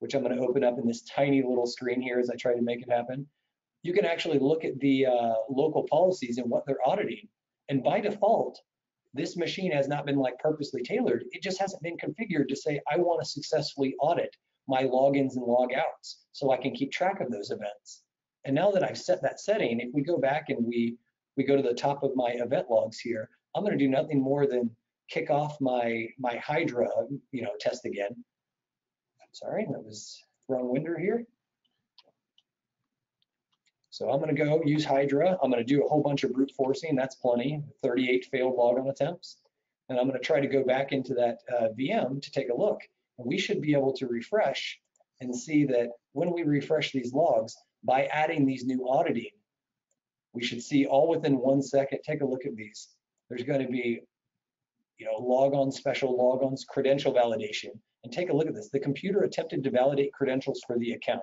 which I'm going to open up in this tiny little screen here as I try to make it happen, you can actually look at the uh, local policies and what they're auditing. And by default, this machine has not been like purposely tailored. It just hasn't been configured to say, I want to successfully audit my logins and logouts so I can keep track of those events. And now that I've set that setting, if we go back and we, we go to the top of my event logs here, I'm going to do nothing more than kick off my, my Hydra, you know, test again. Sorry, that was wrong window here. So I'm going to go use Hydra. I'm going to do a whole bunch of brute forcing. That's plenty. 38 failed logon attempts. And I'm going to try to go back into that uh, VM to take a look. And we should be able to refresh and see that when we refresh these logs, by adding these new auditing, we should see all within one second. Take a look at these. There's going to be, you know, logon special logons, credential validation. And take a look at this. The computer attempted to validate credentials for the account.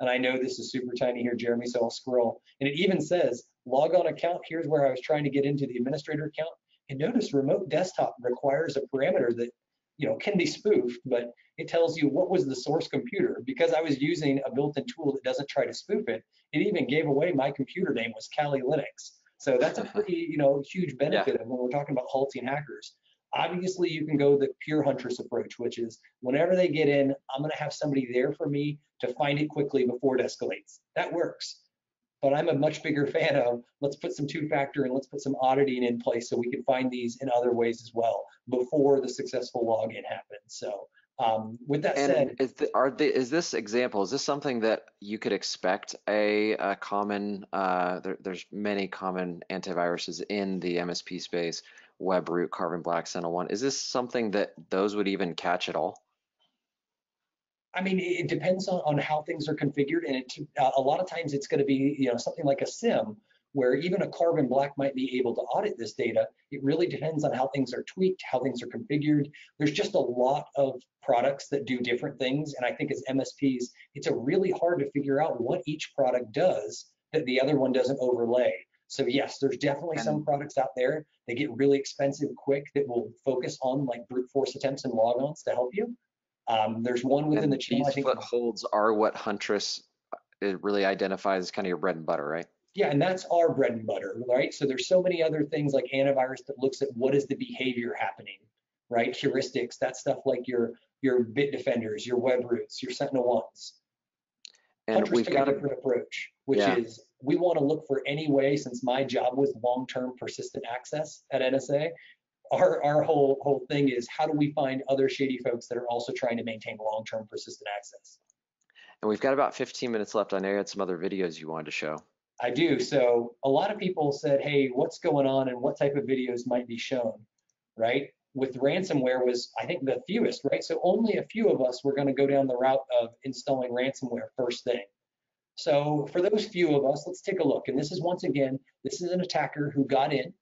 And I know this is super tiny here, Jeremy, so I'll scroll. And it even says log on account. Here's where I was trying to get into the administrator account. And notice remote desktop requires a parameter that, you know, can be spoofed, but it tells you what was the source computer. Because I was using a built-in tool that doesn't try to spoof it, it even gave away my computer name was Kali Linux. So that's a pretty, you know, huge benefit of when we're talking about halting hackers. Obviously, you can go the pure huntress approach, which is whenever they get in, I'm going to have somebody there for me to find it quickly before it escalates. That works. But I'm a much bigger fan of let's put some two factor and let's put some auditing in place so we can find these in other ways as well before the successful login happens. So um, with that said, is, the, are the, is this example, is this something that you could expect a, a common, uh, there, there's many common antiviruses in the MSP space, Webroot, Carbon Black, SentinelOne. Is this something that those would even catch at all? I mean, it depends on, on how things are configured, and it, uh, a lot of times it's going to be, you know, something like a SIEM, where even a Carbon Black might be able to audit this data. It really depends on how things are tweaked, how things are configured. There's just a lot of products that do different things, and I think as MSPs, it's a really hard to figure out what each product does that the other one doesn't overlay. So yes, there's definitely some products out there that get really expensive quick that will focus on like brute force attempts and logons to help you. Um, there's one within And the channel. I these think footholds are what Huntress uh, it really identifies kind of your bread and butter, right? Yeah, and that's our bread and butter, right? So there's so many other things like antivirus that looks at what is the behavior happening, right? Heuristics, that stuff like your your Bitdefenders, your Webroots, your SentinelOnes. And Huntress we've took got a a, different approach, which Yeah. is we want to look for any way, since my job was long-term persistent access at NSA, our, our whole, whole thing is how do we find other shady folks that are also trying to maintain long-term persistent access? and we've got about 15 minutes left. I know you had some other videos you wanted to show. I do. So a lot of people said, hey, what's going on and what type of videos might be shown, right? With ransomware was, I think, the fewest, right? So only a few of us were going to go down the route of installing ransomware first thing. So for those few of us, let's take a look. And this is once again, this is an attacker who got in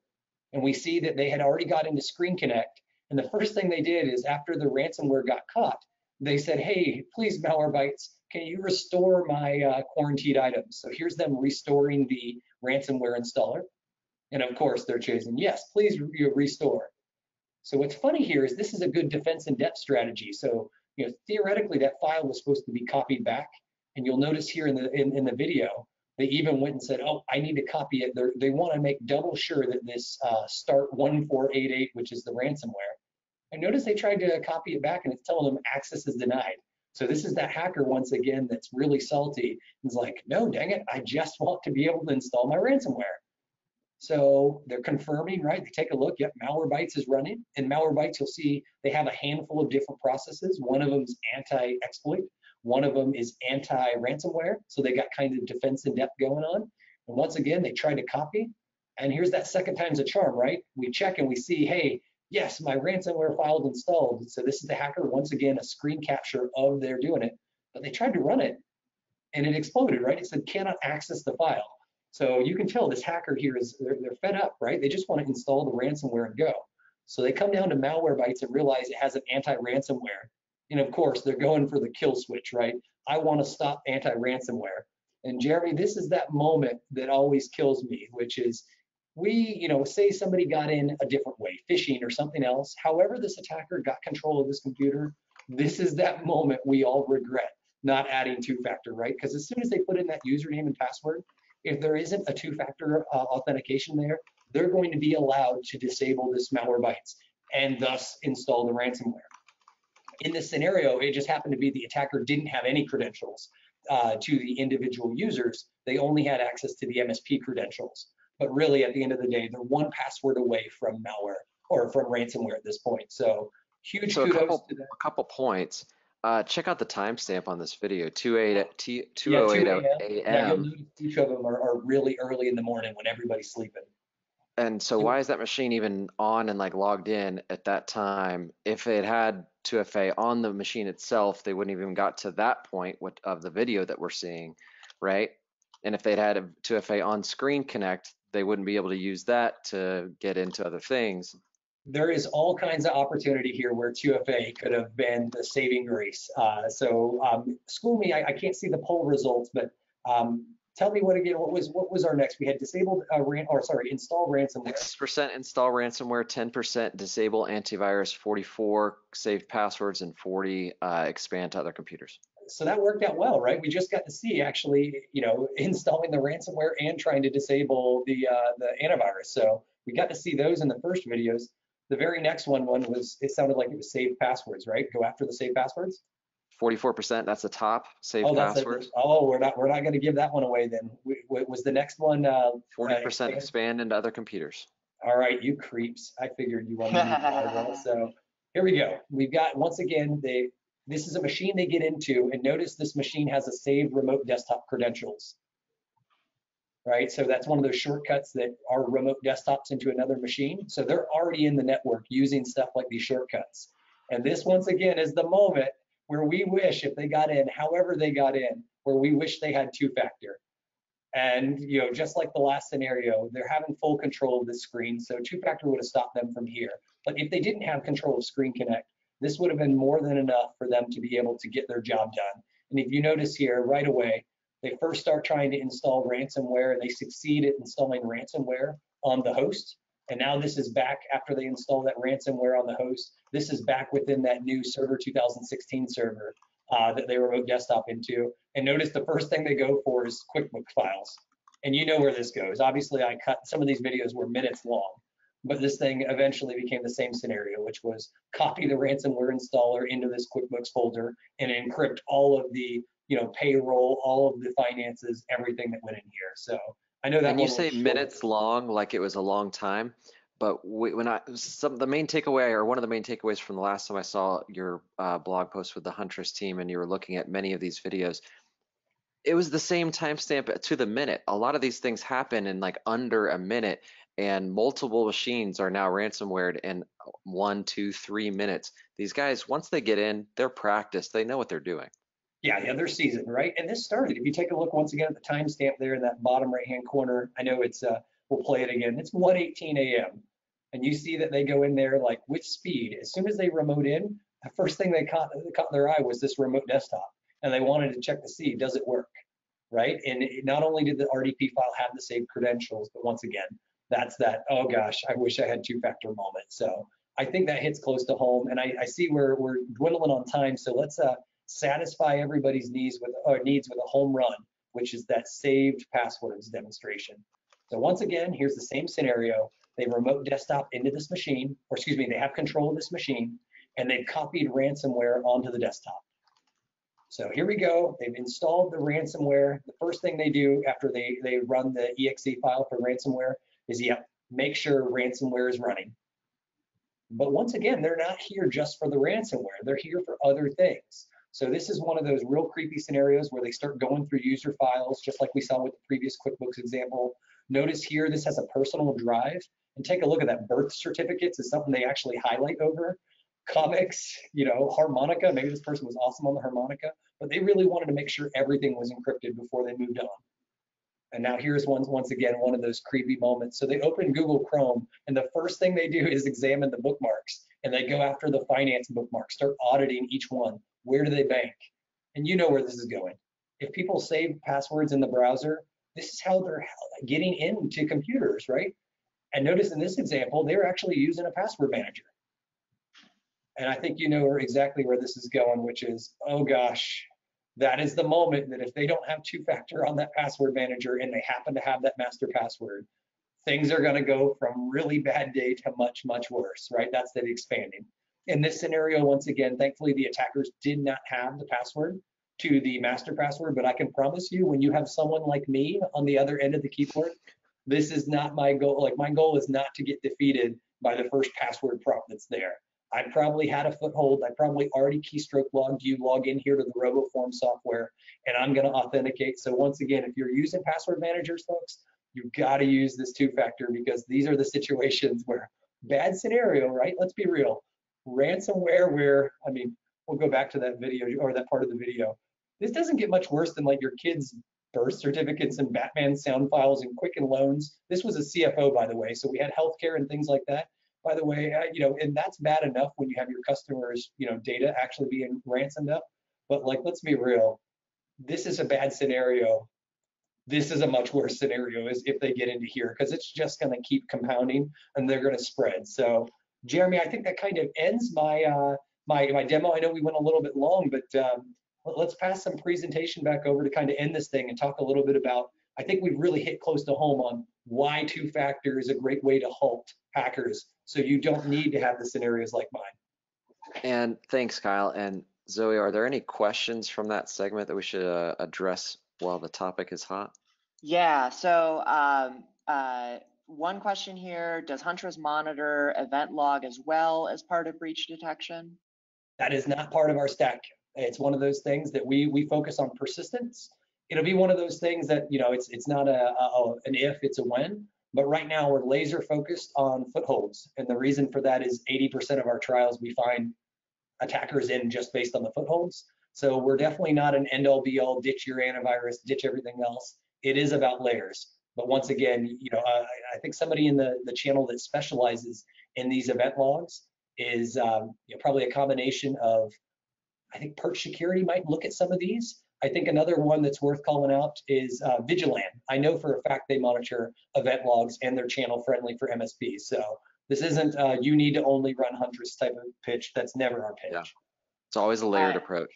and we see that they had already got into ScreenConnect. And the first thing they did is after the ransomware got caught, they said, hey, please Malwarebytes, can you restore my uh, quarantined items? So here's them restoring the ransomware installer. And of course, they're choosing, yes, please re- restore. So what's funny here is this is a good defense in depth strategy. So you know, theoretically, that file was supposed to be copied back. And you'll notice here in the in, in the video, they even went and said, oh, I need to copy it. They're, they want to make double sure that this uh, start 1488, which is the ransomware. And notice they tried to copy it back and it's telling them access is denied. So this is that hacker once again that's really salty. He's like, no, dang it, I just want to be able to install my ransomware. So they're confirming, right? They take a look, yep, Malwarebytes is running. In Malwarebytes, you'll see they have a handful of different processes. One of them is anti-exploit. One of them is anti-ransomware. So they got kind of defense in depth going on. And once again, they tried to copy. And here's that second time's a charm, right? We check and we see, hey, yes, my ransomware file installed. So this is the hacker, once again, a screen capture of their doing it. But they tried to run it and it exploded, right? It said cannot access the file. So you can tell this hacker here is they're, they're fed up, right? They just want to install the ransomware and go. So they come down to Malwarebytes and realize it has an anti-ransomware. And of course, they're going for the kill switch, right? I want to stop anti-ransomware. And Jeremy, this is that moment that always kills me, which is we, you know, say somebody got in a different way, phishing or something else. However, this attacker got control of this computer, this is that moment we all regret not adding two-factor, right? Because as soon as they put in that username and password, if there isn't a two-factor uh, authentication there, they're going to be allowed to disable this Malwarebytes and thus install the ransomware. In this scenario, it just happened to be the attacker didn't have any credentials uh, to the individual users. They only had access to the MSP credentials. But really, at the end of the day, they're one password away from malware or from ransomware at this point. So huge So a kudos couple, to them. a couple points. Uh, check out the timestamp on this video, 28 T Yeah, 2 2080 Now you'll a.m. notice each of them are, are really early in the morning when everybody's sleeping. And so why is that machine even on and like logged in at that time? If it had 2FA on the machine itself, they wouldn't even got to that point with, of the video that we're seeing, right? And if they'd had a 2FA on ScreenConnect, they wouldn't be able to use that to get into other things. There is all kinds of opportunity here where 2FA could have been the saving grace. Uh, so um, school me, I, I can't see the poll results, but um, tell me what again, what was what was our next? We had disabled, uh, ran, or sorry, install ransomware. 6% install ransomware, 10% disable antivirus, 44 saved passwords, and 40 uh, expand to other computers. So that worked out well, right? We just got to see actually, you know, installing the ransomware and trying to disable the uh, the antivirus. So we got to see those in the first videos. The very next one one was it sounded like it was saved passwords, right? Go after the saved passwords. 44%, that's the top saved Oh, passwords. Oh, we're not we're not going to give that one away then. We, we- was the next one? Uh, 40% expand? expand into other computers. all right, you creeps. I figured you wanted to. use that as. So here we go. We've got once again they. This is a machine they get into, and notice this machine has a saved remote desktop credentials. Right, so that's one of those shortcuts that are remote desktops into another machine. So they're already in the network using stuff like these shortcuts. And this once again is the moment where we wish if they got in, however they got in, where we wish they had two-factor. And you know, just like the last scenario, they're having full control of the screen, so two-factor would have stopped them from here. But if they didn't have control of ScreenConnect, this would have been more than enough for them to be able to get their job done. And if you notice here, right away, they first start trying to install ransomware, and they succeed at installing ransomware on the host. And now this is back after they install that ransomware on the host. This is back within that new Server 2016 server uh, that they remote desktop into. And notice the first thing they go for is QuickBooks files. And you know where this goes. Obviously, I cut some of these videos were minutes long. But this thing eventually became the same scenario, which was copy the ransomware installer into this QuickBooks folder and encrypt all of the, you know, payroll, all of the finances, everything that went in here. So I know that. And you say short. minutes long, like it was a long time, but we, when I some the main takeaway or one of the main takeaways from the last time I saw your uh, blog post with the Huntress team, and you were looking at many of these videos, it was the same timestamp to the minute. A lot of these things happen in like under a minute, and multiple machines are now ransomwared in one, two, three minutes. These guys, once they get in, they're practiced. They know what they're doing. Yeah, the other season, right? And this started, if you take a look once again at the timestamp there in that bottom right-hand corner, I know it's, uh, we'll play it again. It's 1:18 a.m. And you see that they go in there like with speed. As soon as they remote in, the first thing they caught, caught their eye was this remote desktop. And they wanted to check to see, does it work, right? And it, not only did the RDP file have the saved credentials, but once again, that's that, oh gosh, I wish I had two-factor moment. So I think that hits close to home. And I, I see we're, we're dwindling on time. So let's, uh, satisfy everybody's needs with or needs with a home run, which is that saved passwords demonstration. So once again, here's the same scenario. They remote desktop into this machine, or excuse me, they have control of this machine, and they've copied ransomware onto the desktop. So here we go. They've installed the ransomware. The first thing they do after they, they run the exe file for ransomware is, yep, make sure ransomware is running. But once again, they're not here just for the ransomware. They're here for other things. So this is one of those real creepy scenarios where they start going through user files, just like we saw with the previous QuickBooks example. Notice here, this has a personal drive. And take a look at that birth certificates is something they actually highlight over. Comics, you know, harmonica, maybe this person was awesome on the harmonica, but they really wanted to make sure everything was encrypted before they moved on. And now here's one, once again, one of those creepy moments. So they open Google Chrome and the first thing they do is examine the bookmarks and they go after the finance bookmarks, start auditing each one. Where do they bank? And you know where this is going. If people save passwords in the browser, this is how they're getting into computers, right? And notice in this example, they're actually using a password manager. And I think you know exactly where this is going, which is, oh gosh, that is the moment that if they don't have two-factor on that password manager and they happen to have that master password, things are going to go from really bad day to much, much worse, right? That's the expanding. In this scenario, once again, thankfully the attackers did not have the password to the master password, but I can promise you when you have someone like me on the other end of the keyboard, this is not my goal. Like my goal is not to get defeated by the first password prompt that's there. I probably had a foothold. I probably already keystroke logged you, log in here to the RoboForm software, and I'm going to authenticate. So once again, if you're using password managers, folks, you've got to use this two-factor because these are the situations where bad scenario, right? Let's be real. Ransomware where, I mean, we'll go back to that video or that part of the video. This doesn't get much worse than like your kids' birth certificates and Batman sound files and Quicken Loans. This was a CFO, by the way, so we had healthcare and things like that. By the way, uh, you know, and that's bad enough when you have your customers, you know, data actually being ransomed up. But like, let's be real, this is a bad scenario. This is a much worse scenario is if they get into here because it's just going to keep compounding and they're going to spread. So, Jeremy, I think that kind of ends my uh, my my demo. I know we went a little bit long, but um, let's pass some presentation back over to kind of end this thing and talk a little bit about. I think we've really hit close to home on why two-factor is a great way to halt hackers. So you don't need to have the scenarios like mine. And thanks, Kyle. And Zoe, are there any questions from that segment that we should uh, address while the topic is hot? Yeah, so um, uh, one question here, does Huntress monitor event log as well as part of breach detection? That is not part of our stack. It's one of those things that we we focus on persistence. It'll be one of those things that, you know, it's it's not a, a an if, it's a when. But right now we're laser focused on footholds. And the reason for that is 80% of our trials we find attackers in just based on the footholds. So we're definitely not an end all be all, ditch your antivirus, ditch everything else. It is about layers. But once again, you know, I, I think somebody in the, the channel that specializes in these event logs is um, you know, probably a combination of, I think Perch Security might look at some of these. I think another one that's worth calling out is uh, Vigilant. I know for a fact they monitor event logs and they're channel friendly for MSPs. So this isn't uh, you need to only run Huntress type of pitch. That's never our pitch. Yeah. It's always a layered Uh, approach.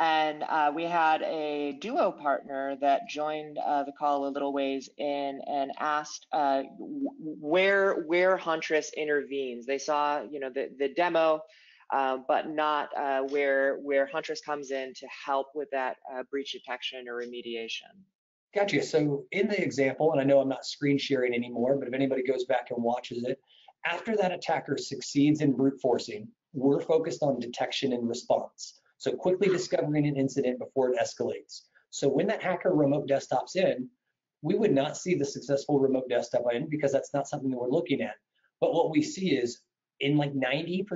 And uh, we had a duo partner that joined uh, the call a little ways in and asked uh, where where Huntress intervenes. They saw, you know, the the demo, uh, but not uh, where where Huntress comes in to help with that uh, breach detection or remediation. Gotcha. So in the example, and I know I'm not screen sharing anymore, but if anybody goes back and watches it, after that attacker succeeds in brute forcing, we're focused on detection and response. So quickly discovering an incident before it escalates. So when that hacker remote desktop's in, we would not see the successful remote desktop in because that's not something that we're looking at. But what we see is in like 90%,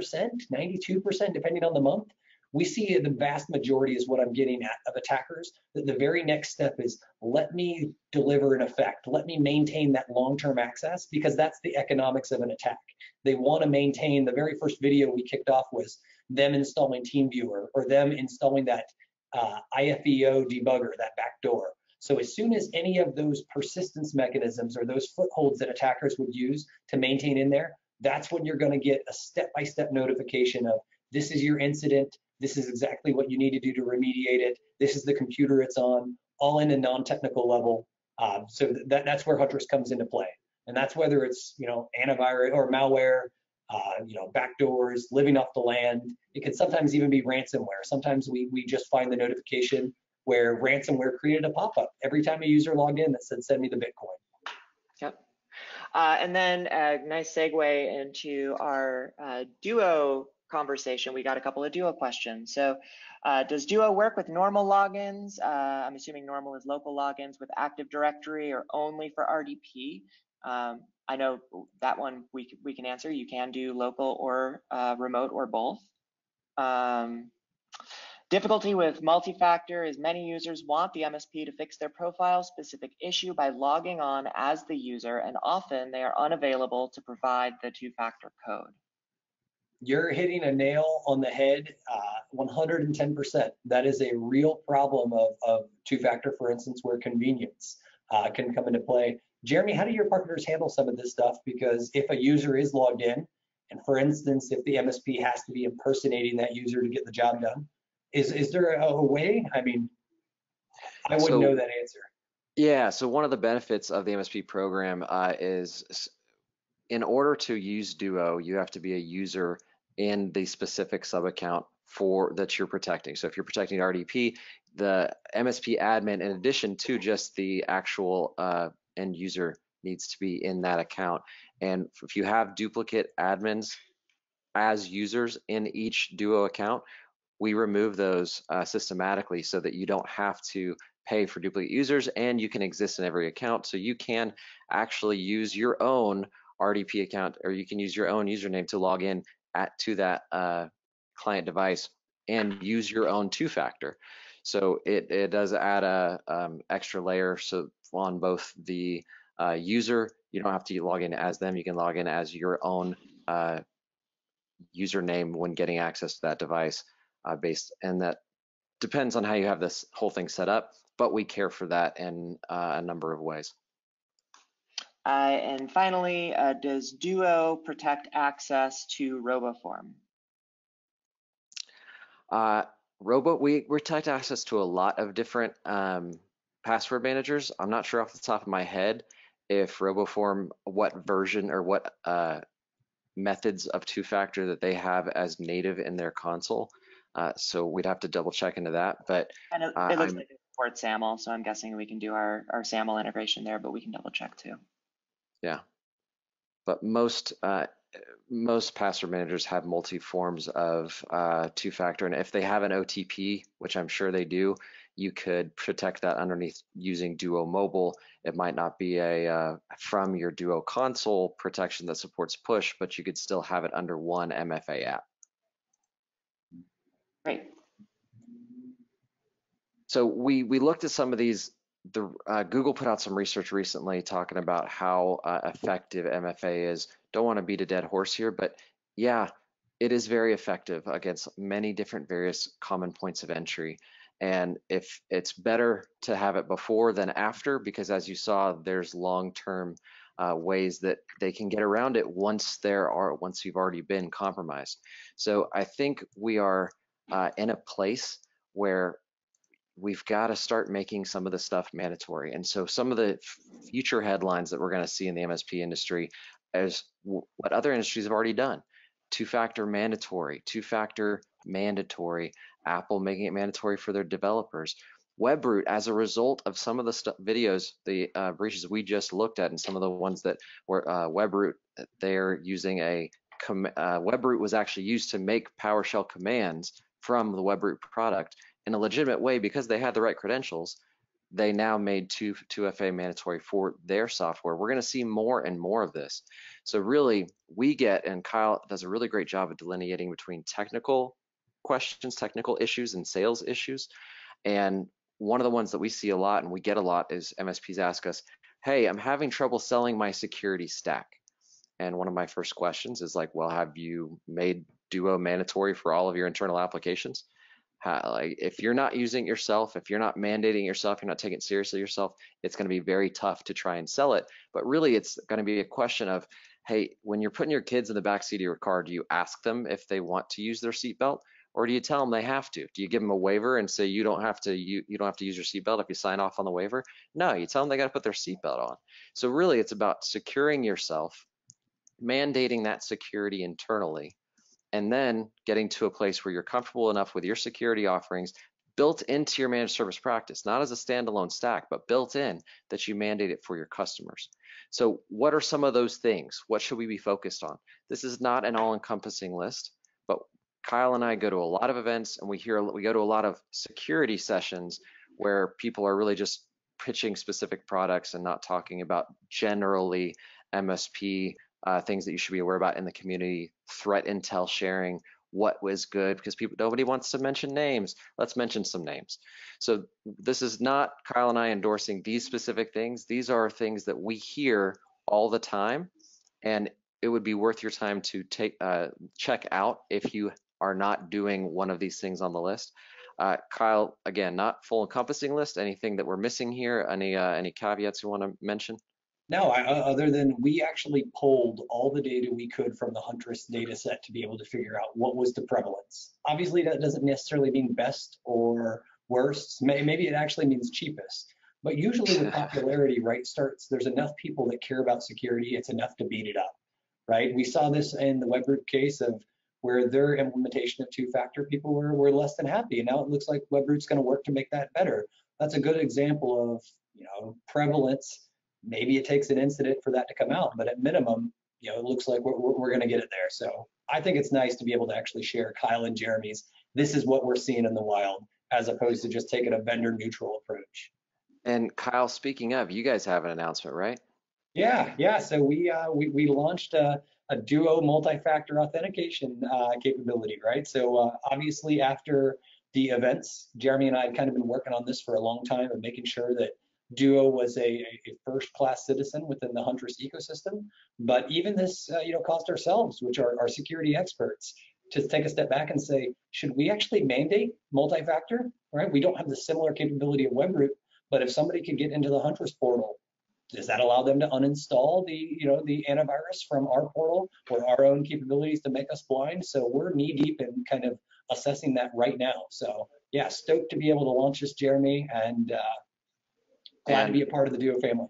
92%, depending on the month, we see the vast majority is what I'm getting at of attackers that the very next step is let me deliver an effect, let me maintain that long-term access because that's the economics of an attack. They want to maintain the very first video we kicked off was them installing TeamViewer or them installing that uh, IFEO debugger, that backdoor. So as soon as any of those persistence mechanisms or those footholds that attackers would use to maintain in there, that's when you're going to get a step-by-step -step notification of this is your incident, this is exactly what you need to do to remediate it. This is the computer it's on, all in a non-technical level. Um, so that, that's where Huntress comes into play. And that's whether it's, you know, antivirus or malware, uh, you know, backdoors, living off the land. It can sometimes even be ransomware. Sometimes we, we just find the notification where ransomware created a pop-up every time a user logged in that said, send me the Bitcoin. Yep. Uh, and then a nice segue into our uh, Duo conversation, we got a couple of Duo questions. So uh, does Duo work with normal logins? Uh, I'm assuming normal is local logins with Active Directory or only for RDP? Um, I know that one we, we can answer. You can do local or uh, remote or both. Um, difficulty with multi-factor is many users want the MSP to fix their profile specific issue by logging on as the user and often they are unavailable to provide the two-factor code you're hitting a nail on the head uh, 110%. That is a real problem of, of two-factor, for instance, where convenience uh, can come into play. Jeremy, how do your partners handle some of this stuff? Because if a user is logged in, and for instance, if the MSP has to be impersonating that user to get the job done, is, is there a, a way? I mean, I wouldn't so, know that answer. Yeah, so one of the benefits of the MSP program uh, is in order to use Duo, you have to be a user in the specific sub account for that you're protecting. So if you're protecting RDP, the MSP admin, in addition to just the actual uh, end user, needs to be in that account. And if you have duplicate admins as users in each Duo account, we remove those uh, systematically so that you don't have to pay for duplicate users and you can exist in every account. So you can actually use your own RDP account or you can use your own username to log in at to that uh, client device and use your own two-factor. So it, it does add a um, extra layer so on both the uh, user, you don't have to log in as them, you can log in as your own uh, username when getting access to that device uh, based, and that depends on how you have this whole thing set up, but we care for that in uh, a number of ways. Uh, and finally, uh, does Duo protect access to RoboForm? Uh, Robo, we, we protect access to a lot of different um, password managers. I'm not sure off the top of my head if RoboForm, what version or what uh, methods of two-factor that they have as native in their console. Uh, so we'd have to double check into that. But and it, it looks I'm, like it supports SAML, so I'm guessing we can do our, our SAML integration there, but we can double check too. Yeah. But most uh, most password managers have multi forms of uh, two factor. And if they have an OTP, which I'm sure they do, you could protect that underneath using Duo Mobile. It might not be a uh, from your Duo console protection that supports push, but you could still have it under one MFA app. Right. So we we looked at some of these the uh, Google put out some research recently talking about how uh, effective MFA is. Don't want to beat a dead horse here, but yeah, it is very effective against many different various common points of entry. And if it's better to have it before than after, because as you saw, there's long-term uh, ways that they can get around it once there are once you've already been compromised. So I think we are uh, in a place where we've got to start making some of the stuff mandatory. And so some of the future headlines that we're going to see in the MSP industry is what other industries have already done. Two-factor mandatory, two-factor mandatory, Apple making it mandatory for their developers. Webroot, as a result of some of the videos, the uh, breaches we just looked at, and some of the ones that were uh, Webroot, they're using a uh, Webroot was actually used to make PowerShell commands from the Webroot product in a legitimate way because they had the right credentials. They now made 2, 2FA mandatory for their software. We're going to see more and more of this. So really, we get, and Kyle does a really great job of delineating between technical questions, technical issues, and sales issues. And one of the ones that we see a lot and we get a lot is MSPs ask us, hey, I'm having trouble selling my security stack. And one of my first questions is like, well, have you made Duo mandatory for all of your internal applications? How, like, if you're not using it yourself, if you're not mandating yourself, you're not taking it seriously yourself, it's going to be very tough to try and sell it. But really, it's going to be a question of, hey, when you're putting your kids in the back seat of your car, do you ask them if they want to use their seatbelt? Or do you tell them they have to? Do you give them a waiver and say you don't have to you, you don't have to use your seatbelt if you sign off on the waiver? No, you tell them they got to put their seatbelt on. So really, it's about securing yourself, mandating that security internally, and then getting to a place where you're comfortable enough with your security offerings built into your managed service practice, not as a standalone stack, but built in that you mandate it for your customers. So what are some of those things? What should we be focused on? This is not an all-encompassing list, Kyle and I go to a lot of events and we hear we go to a lot of security sessions where people are really just pitching specific products and not talking about generally MSP uh, things that you should be aware about in the community, threat intel sharing, what was good because people nobody wants to mention names. Let's mention some names. So this is not Kyle and I endorsing these specific things. These are things that we hear all the time, and it would be worth your time to take uh, check out if you are not doing one of these things on the list. Uh, Kyle, again, not full encompassing list. Anything that we're missing here? Any uh, any caveats you want to mention? No, I, other than we actually pulled all the data we could from the Huntress data set to be able to figure out what was the prevalence. Obviously, that doesn't necessarily mean best or worst. Maybe it actually means cheapest. But usually the popularity, right, starts, there's enough people that care about security, it's enough to beat it up, right? We saw this in the Webroot case of where their implementation of two-factor people were, were less than happy. Now it looks like Webroot's going to work to make that better. That's a good example of, you know, prevalence. Maybe it takes an incident for that to come out, but at minimum, you know, it looks like we're, we're going to get it there. So I think it's nice to be able to actually share Kyle and Jeremy's. This is what we're seeing in the wild, as opposed to just taking a vendor neutral approach. And Kyle, speaking of, you guys have an announcement, right? Yeah, yeah. So we uh, we we launched a, a Duo multi-factor authentication uh, capability, right? So uh, obviously after the events, Jeremy and I had kind of been working on this for a long time and making sure that Duo was a, a first-class citizen within the Huntress ecosystem. But even this, uh, you know, caused ourselves, which are our security experts, to take a step back and say, should we actually mandate multi-factor? Right? We don't have the similar capability of Webroot, but if somebody could get into the Huntress portal does that allow them to uninstall the you know the antivirus from our portal or our own capabilities to make us blind? So we're knee deep in kind of assessing that right now. So yeah stoked to be able to launch this jeremy and uh, glad and, to be a part of the duo family.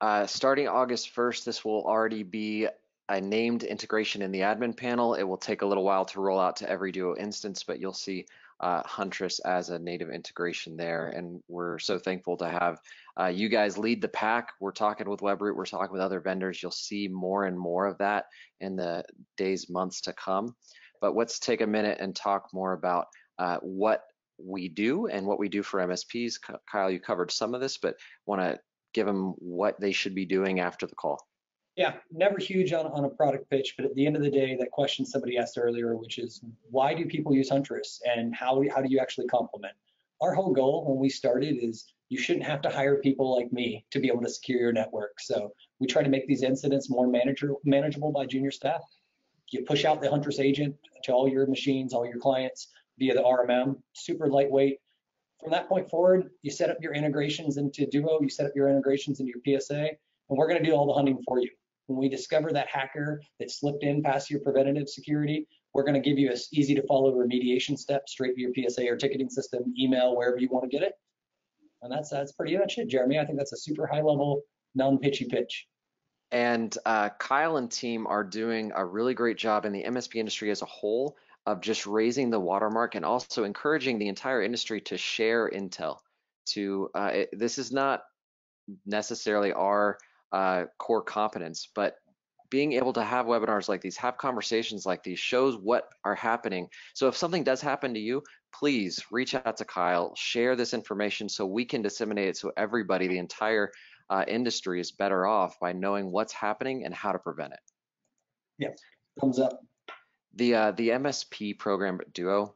Uh, starting august 1st this will already be a named integration in the admin panel. It will take a little while to roll out to every duo instance but you'll see uh, Huntress as a native integration there. And we're so thankful to have uh, you guys lead the pack. We're talking with Webroot, we're talking with other vendors. You'll see more and more of that in the days, months to come. But let's take a minute and talk more about uh, what we do and what we do for MSPs. Kyle, you covered some of this, but want to give them what they should be doing after the call. Yeah, never huge on, on a product pitch, but at the end of the day, that question somebody asked earlier, which is why do people use Huntress and how, how do you actually complement? Our whole goal when we started is you shouldn't have to hire people like me to be able to secure your network. So we try to make these incidents more manager, manageable by junior staff. You push out the Huntress agent to all your machines, all your clients via the RMM, super lightweight. From that point forward, you set up your integrations into Duo, you set up your integrations into your PSA, and we're going to do all the hunting for you. When we discover that hacker that slipped in past your preventative security, We're going to give you a easy to follow remediation step straight to your PSA or ticketing system, email, wherever you want to get it. And that's that's pretty much it, Jeremy. I think that's a super high level, non-pitchy pitch. And uh, Kyle and team are doing a really great job in the MSP industry as a whole of just raising the watermark and also encouraging the entire industry to share intel. To uh, it, this is not necessarily our uh, core competence, but being able to have webinars like these, have conversations like these, shows what are happening. So if something does happen to you, please reach out to Kyle, share this information so we can disseminate it so everybody, the entire uh, industry is better off by knowing what's happening and how to prevent it. Yeah, thumbs up. The uh, the MSP program Duo,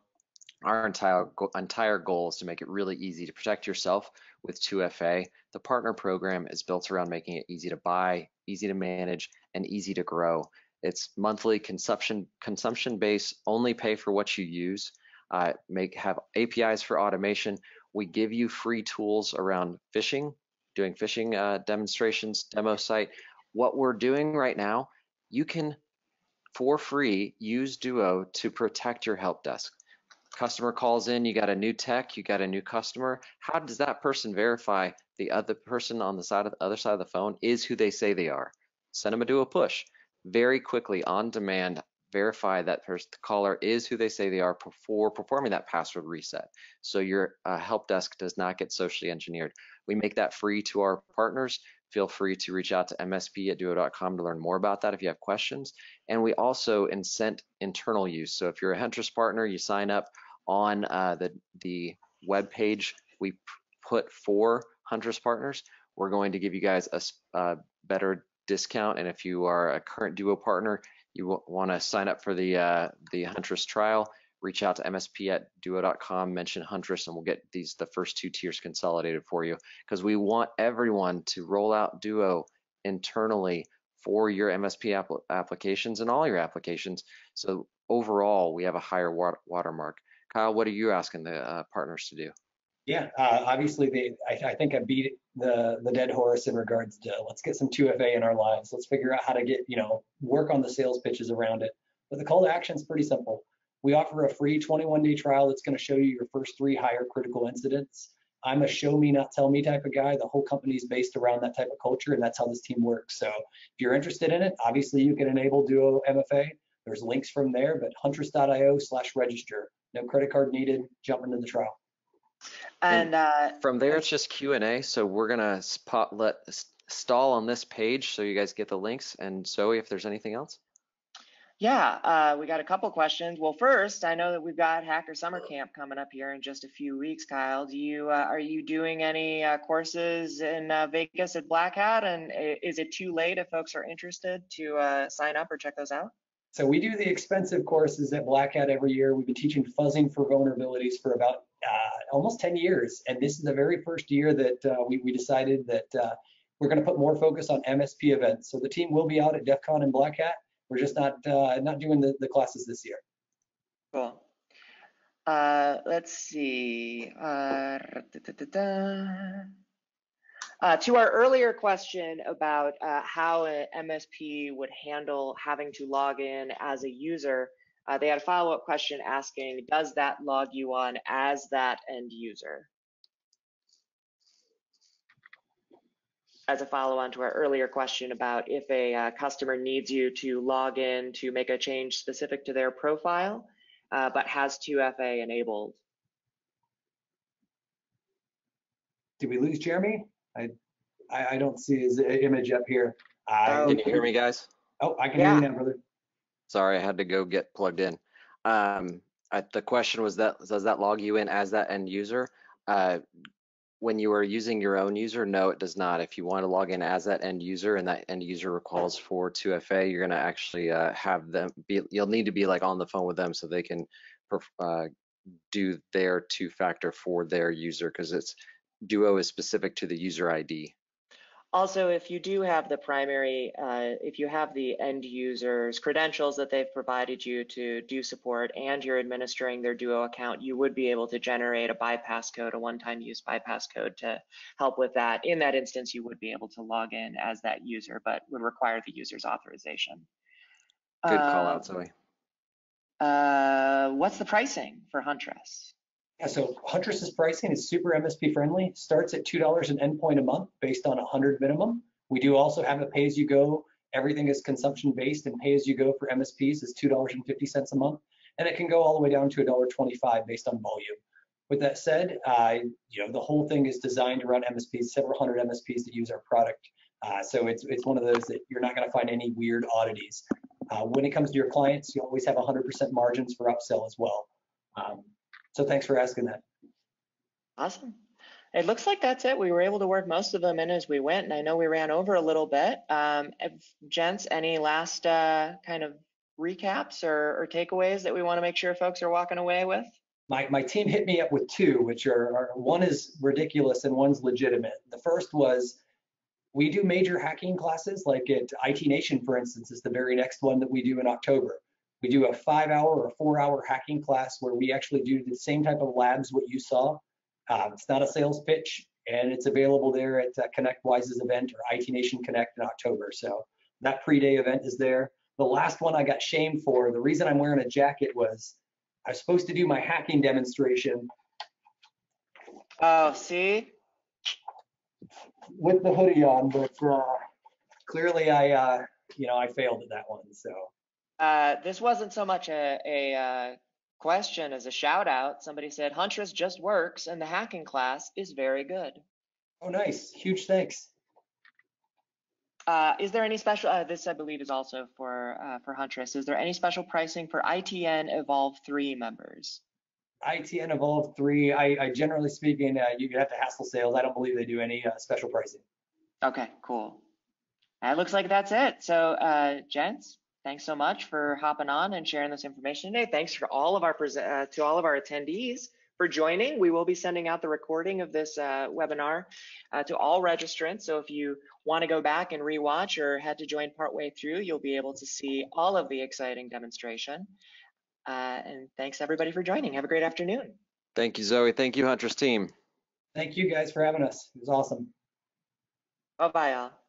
our entire entire goal is to make it really easy to protect yourself with 2FA. The partner program is built around making it easy to buy, easy to manage, and easy to grow. It's monthly consumption consumption based, only pay for what you use. Uh, make have APIs for automation. We give you free tools around phishing, doing phishing uh, demonstrations, demo site. What we're doing right now, you can for free use Duo to protect your help desk. Customer calls in, you got a new tech, you got a new customer. How does that person verify the other person on the side of the other side of the phone is who they say they are? Send them a Duo push. Very quickly, on demand, verify that person, the caller is who they say they are before performing that password reset. So your uh, help desk does not get socially engineered. We make that free to our partners. Feel free to reach out to msp at duo.com to learn more about that if you have questions. And we also incent internal use. So if you're a Huntress partner, you sign up on uh, the, the web page we put for Huntress partners. We're going to give you guys a, a better discount. And if you are a current Duo partner, you want to sign up for the uh, the Huntress trial, reach out to msp at duo.com, mention Huntress, and we'll get these the first two tiers consolidated for you because we want everyone to roll out Duo internally for your MSP app applications and all your applications. So overall, we have a higher watermark. Kyle, what are you asking the uh, partners to do? Yeah, uh, obviously, they, I, I, think I beat the the dead horse in regards to let's get some 2FA in our lives. Let's figure out how to get you know work on the sales pitches around it. But the call to action is pretty simple. We offer a free 21 day trial that's going to show you your first three higher critical incidents. I'm a show me, not tell me type of guy. The whole company is based around that type of culture, and that's how this team works. So if you're interested in it, obviously you can enable Duo MFA. There's links from there, but huntress.io slash register. No credit card needed. Jump into the trial. And, uh, from there, it's just Q and A. So we're gonna spot let stall on this page so you guys get the links. And Zoe, if there's anything else. Yeah, uh, we got a couple questions. Well, first, I know that we've got Hacker Summer Camp coming up here in just a few weeks. Kyle, do you uh, are you doing any uh, courses in uh, Vegas at Black Hat? And is it too late if folks are interested to uh, sign up or check those out? So we do the expensive courses at Black Hat every year. We've been teaching fuzzing for vulnerabilities for about uh, almost 10 years. And this is the very first year that uh, we, we, decided that uh, we're going to put more focus on MSP events. So the team will be out at DEF CON and Black Hat. We're just not uh, not doing the, the classes this year. Cool. Uh, let's see. Uh, uh, to our earlier question about uh, how an MSP would handle having to log in as a user, uh, they had a follow-up question asking, does that log you on as that end user? As a follow-on to our earlier question about if a uh, customer needs you to log in to make a change specific to their profile, uh, but has 2FA enabled. Did we lose Jeremy? I, I, I don't see his image up here. I, can you hear me, guys? Oh, I can yeah. hear you now, brother. Sorry, I had to go get plugged in. Um, I, the question was that does that log you in as that end user? Uh, when you are using your own user, no, it does not. If you want to log in as that end user and that end user recalls for 2FA, you're going to actually uh, have them be, you'll need to be like on the phone with them so they can uh, do their two factor for their user because it's Duo is specific to the user ID. Also, if you do have the primary, uh, if you have the end user's credentials that they've provided you to do support and you're administering their Duo account, you would be able to generate a bypass code, a one-time use bypass code to help with that. In that instance, you would be able to log in as that user, but would require the user's authorization. Good call out, um, Zoe. Uh, what's the pricing for Huntress? Yeah, so Huntress's pricing is super MSP friendly, starts at $2 an endpoint a month based on 100 minimum. We do also have a pay as you go. Everything is consumption based and pay as you go for MSPs is $2.50 a month. And it can go all the way down to $1.25 based on volume. With that said, uh, you know, the whole thing is designed around MSPs, several hundred MSPs that use our product. Uh, so it's, it's one of those that you're not going to find any weird oddities. Uh, when it comes to your clients, you always have 100% margins for upsell as well. Um, so thanks for asking that. Awesome. It looks like that's it. We were able to work most of them in as we went, and I know we ran over a little bit. Um, if, gents, any last uh, kind of recaps or, or takeaways that we want to make sure folks are walking away with? My, my team hit me up with two, which are, are one is ridiculous and one's legitimate. The first was we do major hacking classes, like at IT Nation, for instance, is the very next one that we do in October. We do a five hour or four hour hacking class where we actually do the same type of labs what you saw. Um, it's not a sales pitch and it's available there at uh, ConnectWise's event or IT Nation Connect in October. So that pre-day event is there. The last one I got shamed for, the reason I'm wearing a jacket was I was supposed to do my hacking demonstration. Oh, see? With the hoodie on, but uh, clearly I, uh, you know, I failed at that one. So. Uh, this wasn't so much a, a uh, question as a shout out. Somebody said Huntress just works and the hacking class is very good. Oh, nice. Huge thanks. Uh, is there any special, uh, this I believe is also for, uh, for Huntress, is there any special pricing for ITN Evolve 3 members? ITN Evolve 3, I, I generally speaking, uh, you have to hassle sales. I don't believe they do any uh, special pricing. Okay, cool. It looks like that's it. So, uh, gents, thanks so much for hopping on and sharing this information today. Thanks for all of our uh, to all of our attendees for joining. We will be sending out the recording of this uh, webinar uh, to all registrants. So if you want to go back and rewatch or had to join partway through, you'll be able to see all of the exciting demonstration. Uh, and thanks everybody for joining. Have a great afternoon. Thank you, Zoe. Thank you, Huntress team. Thank you guys for having us. It was awesome. Bye-bye, all.